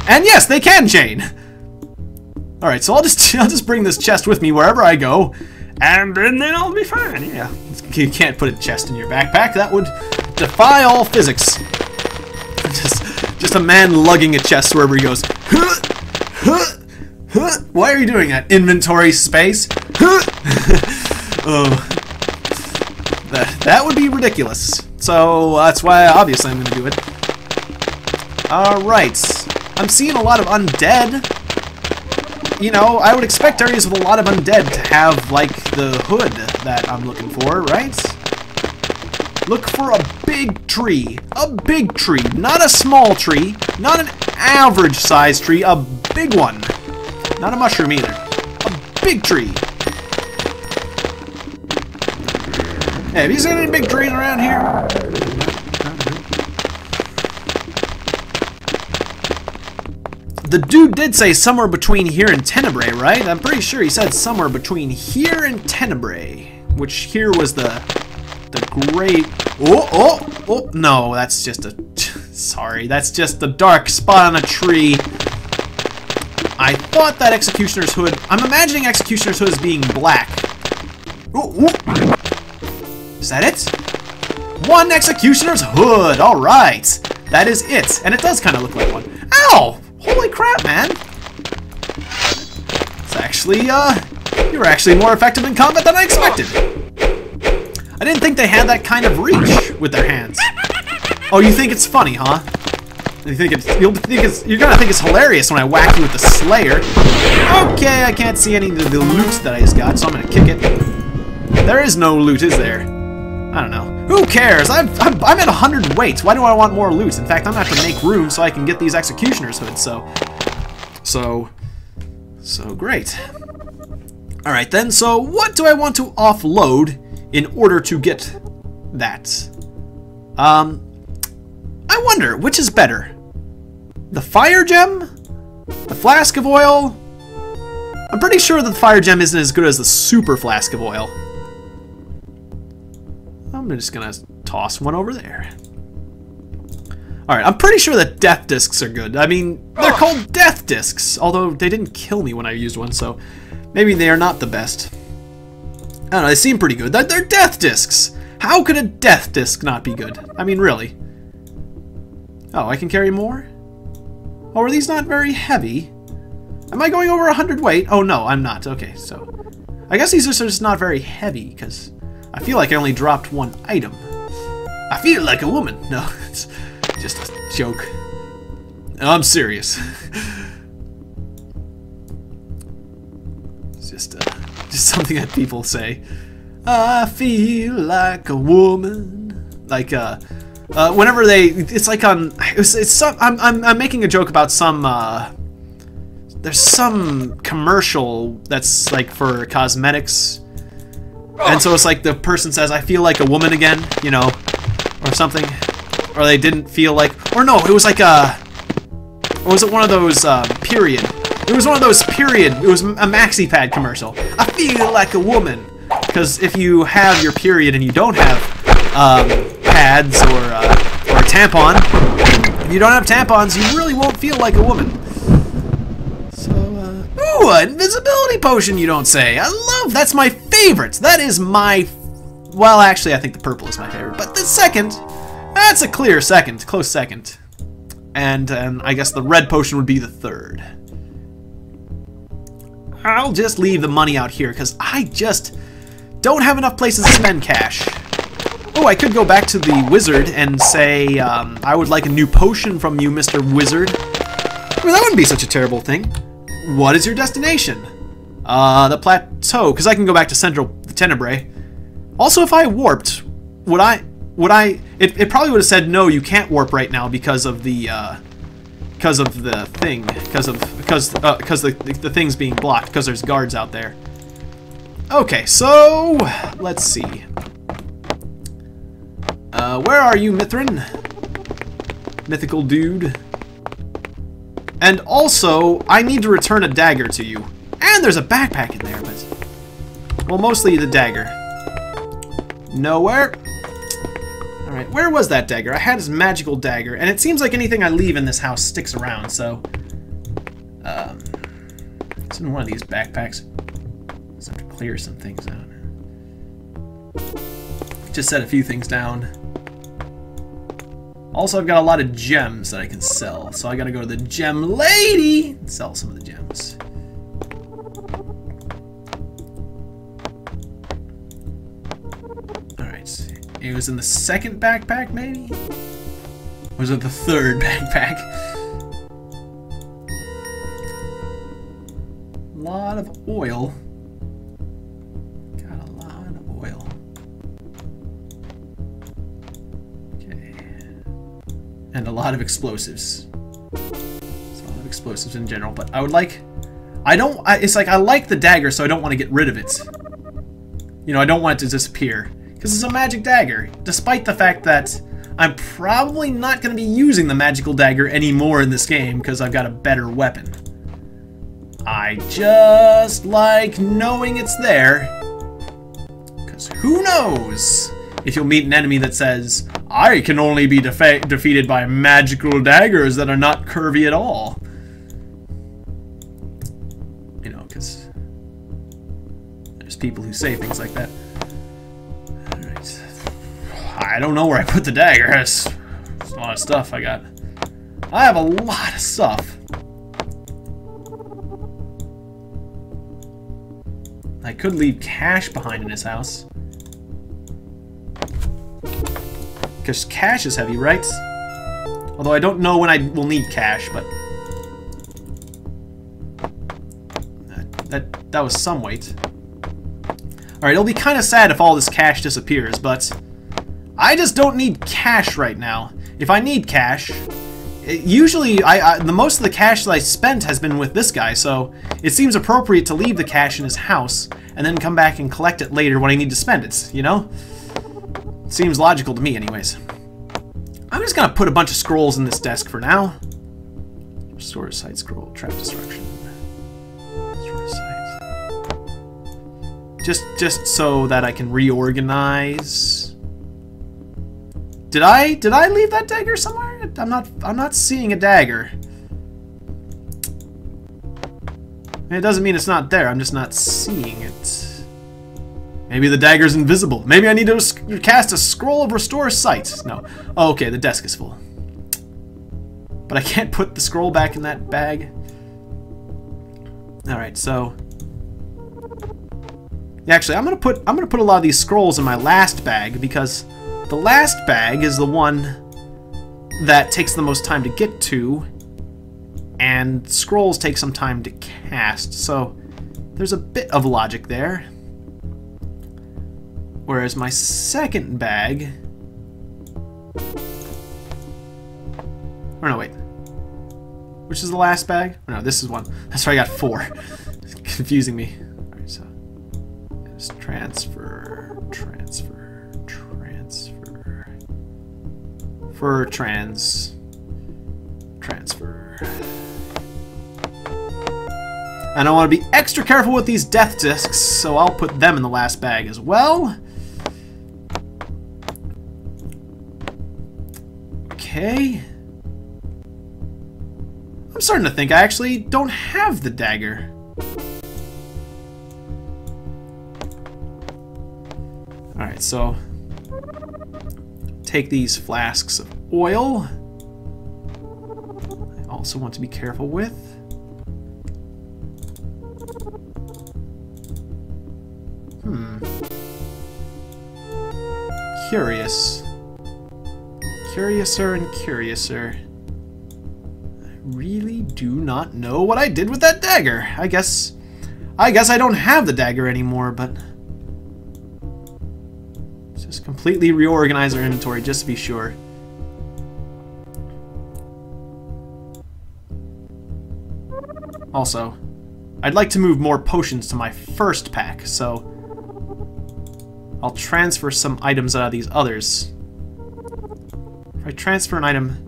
And yes, they can chain! Alright, so I'll just I'll just bring this chest with me wherever I go, and then, then I'll be fine, yeah. You can't put a chest in your backpack, that would defy all physics. Just, just a man lugging a chest wherever he goes. Why are you doing that? Inventory space? Oh, that, that would be ridiculous. So that's why, obviously, I'm going to do it. Alright. I'm seeing a lot of undead you know, I would expect areas with a lot of undead to have, like, the hood that I'm looking for, right? Look for a big tree. A big tree. Not a small tree. Not an average sized tree. A big one. Not a mushroom either. A big tree. Have you seen any big trees around here? The dude did say somewhere between here and Tenebrae, right? I'm pretty sure he said somewhere between here and Tenebrae. Which here was the the great... Oh, oh, oh, no, that's just a... Sorry, that's just the dark spot on a tree. I thought that Executioner's Hood... I'm imagining Executioner's Hood as being black. Oh, oh. Is that it? One Executioner's Hood! Alright! That is it. And it does kind of look like one. Ow! Holy crap, man! It's actually, uh... You were actually more effective in combat than I expected. I didn't think they had that kind of reach with their hands. Oh, you think it's funny, huh? You think it's you'll think it's you're gonna think it's hilarious when I whack you with the Slayer. Okay, I can't see any of the loot that I just got, so I'm gonna kick it. There is no loot, is there? I don't know. Who cares? I'm, I'm, I'm at 100 weights. Why do I want more loot? In fact, I'm gonna have to make room so I can get these Executioner's hoods, so... So... So, great. Alright then, so what do I want to offload in order to get that? Um... I wonder, which is better? The fire gem? The flask of oil? I'm pretty sure the fire gem isn't as good as the super flask of oil. I'm just gonna toss one over there. Alright, I'm pretty sure that death discs are good. I mean, they're called death discs, although they didn't kill me when I used one, so maybe they are not the best. I don't know, they seem pretty good. They're, they're death discs! How could a death disc not be good? I mean, really. Oh, I can carry more? Oh, are these not very heavy? Am I going over 100 weight? Oh, no, I'm not. Okay, so... I guess these are just not very heavy, because I feel like I only dropped one item. I feel like a woman. No, it's just a joke. I'm serious. it's just, uh, just something that people say. I feel like a woman. Like, uh, uh, whenever they, it's like on, it's, it's some, I'm, I'm, I'm making a joke about some, uh, there's some commercial that's like for cosmetics and so it's like the person says, I feel like a woman again, you know, or something. Or they didn't feel like, or no, it was like a, or was it one of those, uh, period? It was one of those period, it was a maxi pad commercial. I feel like a woman. Because if you have your period and you don't have um, pads or, uh, or a tampon, if you don't have tampons, you really won't feel like a woman. Ooh, invisibility potion, you don't say. I love, that's my favorite. That is my, well, actually, I think the purple is my favorite. But the second, that's a clear second, close second. And, and I guess the red potion would be the third. I'll just leave the money out here, because I just don't have enough places to spend cash. Oh, I could go back to the wizard and say, um, I would like a new potion from you, Mr. Wizard. Well, that wouldn't be such a terrible thing. What is your destination? Uh, the plateau, because I can go back to Central the Tenebrae. Also, if I warped, would I, would I, it, it probably would have said, no, you can't warp right now because of the, uh, because of the thing, because of, because, uh, because the, the, the thing's being blocked, because there's guards out there. Okay, so, let's see. Uh, where are you, Mythran? Mythical dude. And also, I need to return a dagger to you. And there's a backpack in there, but... Well, mostly the dagger. Nowhere. Alright, where was that dagger? I had his magical dagger, and it seems like anything I leave in this house sticks around, so... Um, it's in one of these backpacks. Just have to clear some things out. Just set a few things down. Also, I've got a lot of gems that I can sell, so I gotta go to the gem lady and sell some of the gems. Alright, it was in the second backpack, maybe? Or was it the third backpack? A lot of oil. Lot of explosives. It's a lot of explosives in general, but I would like... I don't... I, it's like I like the dagger, so I don't want to get rid of it. You know, I don't want it to disappear. Because it's a magic dagger. Despite the fact that I'm probably not going to be using the magical dagger anymore in this game, because I've got a better weapon. I just like knowing it's there. Because who knows if you'll meet an enemy that says, I can only be defe defeated by magical daggers that are not curvy at all. You know, because there's people who say things like that. I don't know where I put the dagger. That's a lot of stuff I got. I have a lot of stuff. I could leave cash behind in his house. Because cash is heavy, right? Although I don't know when I will need cash, but... That, that, was some weight. Alright, it'll be kind of sad if all this cash disappears, but... I just don't need cash right now. If I need cash, usually I, I, the most of the cash that I spent has been with this guy, so it seems appropriate to leave the cash in his house and then come back and collect it later when I need to spend it, you know? Seems logical to me anyways. I'm just gonna put a bunch of scrolls in this desk for now. Restore sight scroll, trap destruction. Just, just so that I can reorganize. Did I, did I leave that dagger somewhere? I'm not, I'm not seeing a dagger. It doesn't mean it's not there, I'm just not seeing it. Maybe the dagger's invisible. Maybe I need to cast a scroll of restore sight. No. Oh, okay, the desk is full. But I can't put the scroll back in that bag. Alright, so... Actually, I'm gonna put I'm gonna put a lot of these scrolls in my last bag because the last bag is the one that takes the most time to get to, and scrolls take some time to cast, so there's a bit of logic there. Whereas my second bag... Or no, wait. Which is the last bag? Oh, no, this is one. That's why I got four. confusing me. Alright, so... Just transfer, transfer, transfer... For trans... Transfer... And I want to be extra careful with these death discs, so I'll put them in the last bag as well. Okay. I'm starting to think I actually don't have the dagger. Alright, so take these flasks of oil. I also want to be careful with. Hmm. Curious. Curiouser and curiouser. I really do not know what I did with that dagger. I guess... I guess I don't have the dagger anymore, but... Let's just completely reorganize our inventory just to be sure. Also, I'd like to move more potions to my first pack, so I'll transfer some items out of these others. I transfer an item...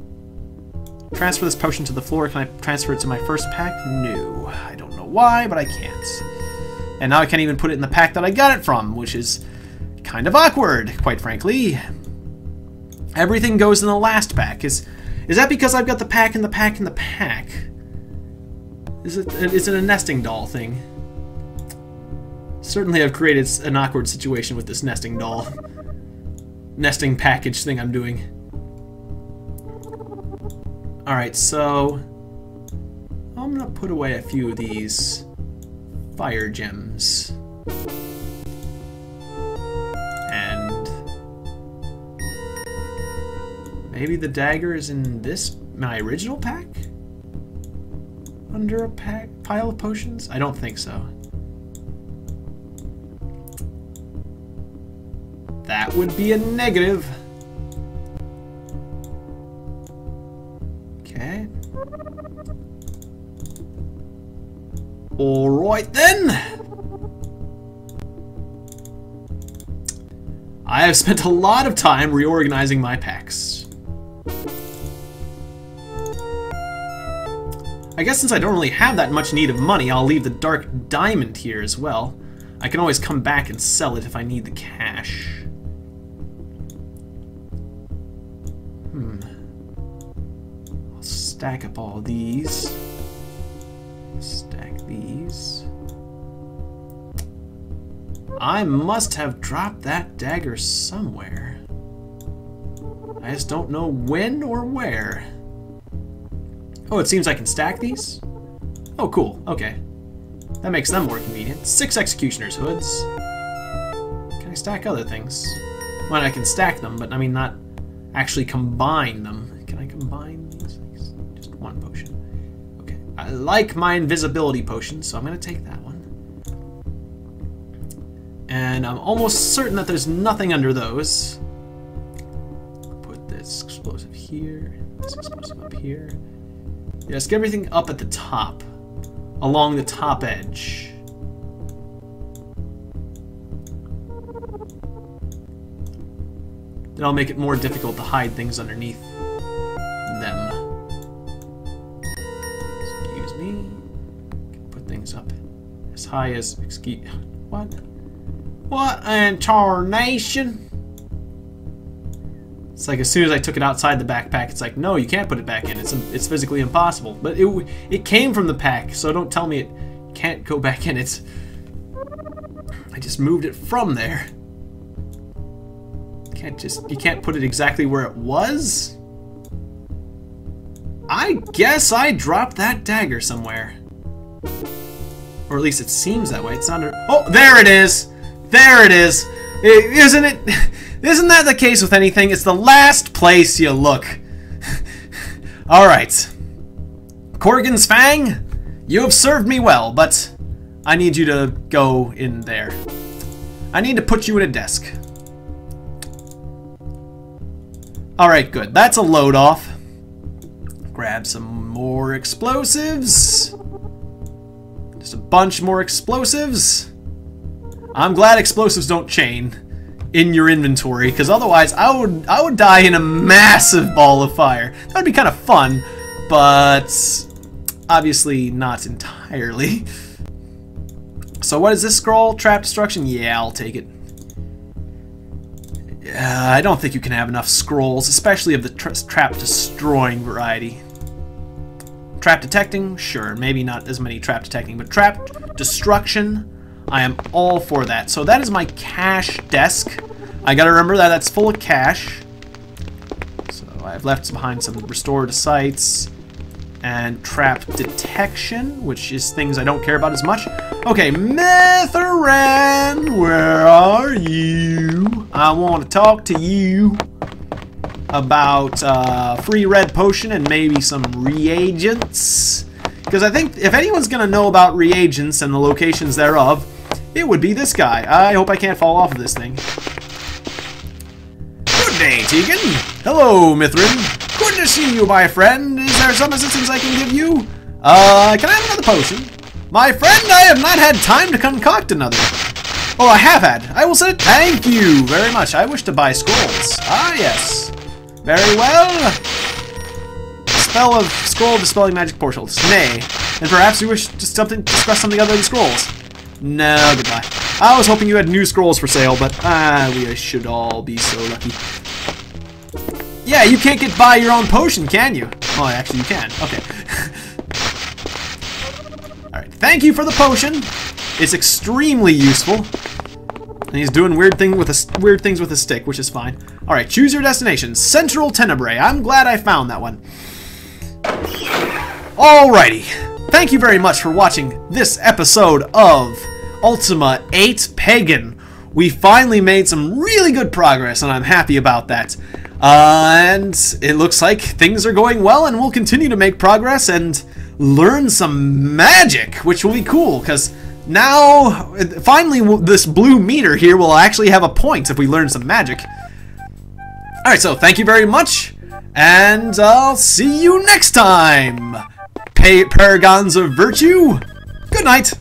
Transfer this potion to the floor, can I transfer it to my first pack? No. I don't know why, but I can't. And now I can't even put it in the pack that I got it from, which is kind of awkward, quite frankly. Everything goes in the last pack. Is is that because I've got the pack in the pack in the pack? Is it, is it a nesting doll thing? Certainly I've created an awkward situation with this nesting doll. Nesting package thing I'm doing. Alright, so... I'm gonna put away a few of these fire gems. And... Maybe the dagger is in this, my original pack? Under a pack, pile of potions? I don't think so. That would be a negative. Okay. Alright then. I have spent a lot of time reorganizing my packs. I guess since I don't really have that much need of money, I'll leave the Dark Diamond here as well. I can always come back and sell it if I need the cash. Hmm. Stack up all these. Stack these. I must have dropped that dagger somewhere. I just don't know when or where. Oh, it seems I can stack these? Oh, cool. Okay. That makes them more convenient. Six Executioner's Hoods. Can I stack other things? Well, I can stack them, but I mean not actually combine them. Like my invisibility potion, so I'm going to take that one. And I'm almost certain that there's nothing under those. Put this explosive here, this explosive up here. Yes, get everything up at the top, along the top edge. Then I'll make it more difficult to hide things underneath high as... Excuse... What? What an tarnation! It's like as soon as I took it outside the backpack, it's like, no, you can't put it back in. It's it's physically impossible. But it it came from the pack, so don't tell me it can't go back in It's I just moved it from there. Can't just you can't put it exactly where it was. I guess I dropped that dagger somewhere. Or at least it seems that way. It's under. Oh, there it is. There it is. Isn't it? Isn't that the case with anything? It's the last place you look. Alright. Korghin's Fang, you have served me well, but I need you to go in there. I need to put you in a desk. Alright, good. That's a load off. Grab some more explosives. Just a bunch more explosives. I'm glad explosives don't chain in your inventory, because otherwise I would I would die in a massive ball of fire. That would be kind of fun, but obviously not entirely. So what is this scroll? Trap destruction? Yeah, I'll take it. Yeah, I don't think you can have enough scrolls, especially of the tra trap destroying variety. Trap detecting? Sure, maybe not as many trap detecting, but trap destruction? I am all for that. So that is my cash desk. I gotta remember that that's full of cash. So I've left behind some restored sights and trap detection, which is things I don't care about as much. Okay, Mythran, where are you? I want to talk to you about uh, free red potion and maybe some reagents. Because I think if anyone's going to know about reagents and the locations thereof, it would be this guy. I hope I can't fall off of this thing. Good day, Tiegon. Hello, Mythran. Good to see you, my friend. Is there some assistance I can give you? Uh, can I have another potion? My friend, I have not had time to concoct another. Oh, I have had. I will send it. Thank you very much. I wish to buy scrolls. Ah, yes. Very well. Spell of scroll dispelling magic portals. Nay. And perhaps you wish to something discuss something other than scrolls. No, goodbye. I was hoping you had new scrolls for sale, but ah, we should all be so lucky. Yeah, you can't get by your own potion, can you? Oh, actually, you can. Okay. Alright, thank you for the potion. It's extremely useful. And he's doing weird thing with a, weird things with a stick, which is fine. Alright, choose your destination. Central Tenebrae. I'm glad I found that one. Alrighty. Thank you very much for watching this episode of Ultima 8 Pagan. We finally made some really good progress, and I'm happy about that. Uh, and it looks like things are going well, and we'll continue to make progress and learn some magic, which will be cool, because now, finally, this blue meter here will actually have a point if we learn some magic. Alright, so thank you very much, And I'll see you next time! Pa Paragons of Virtue, good night!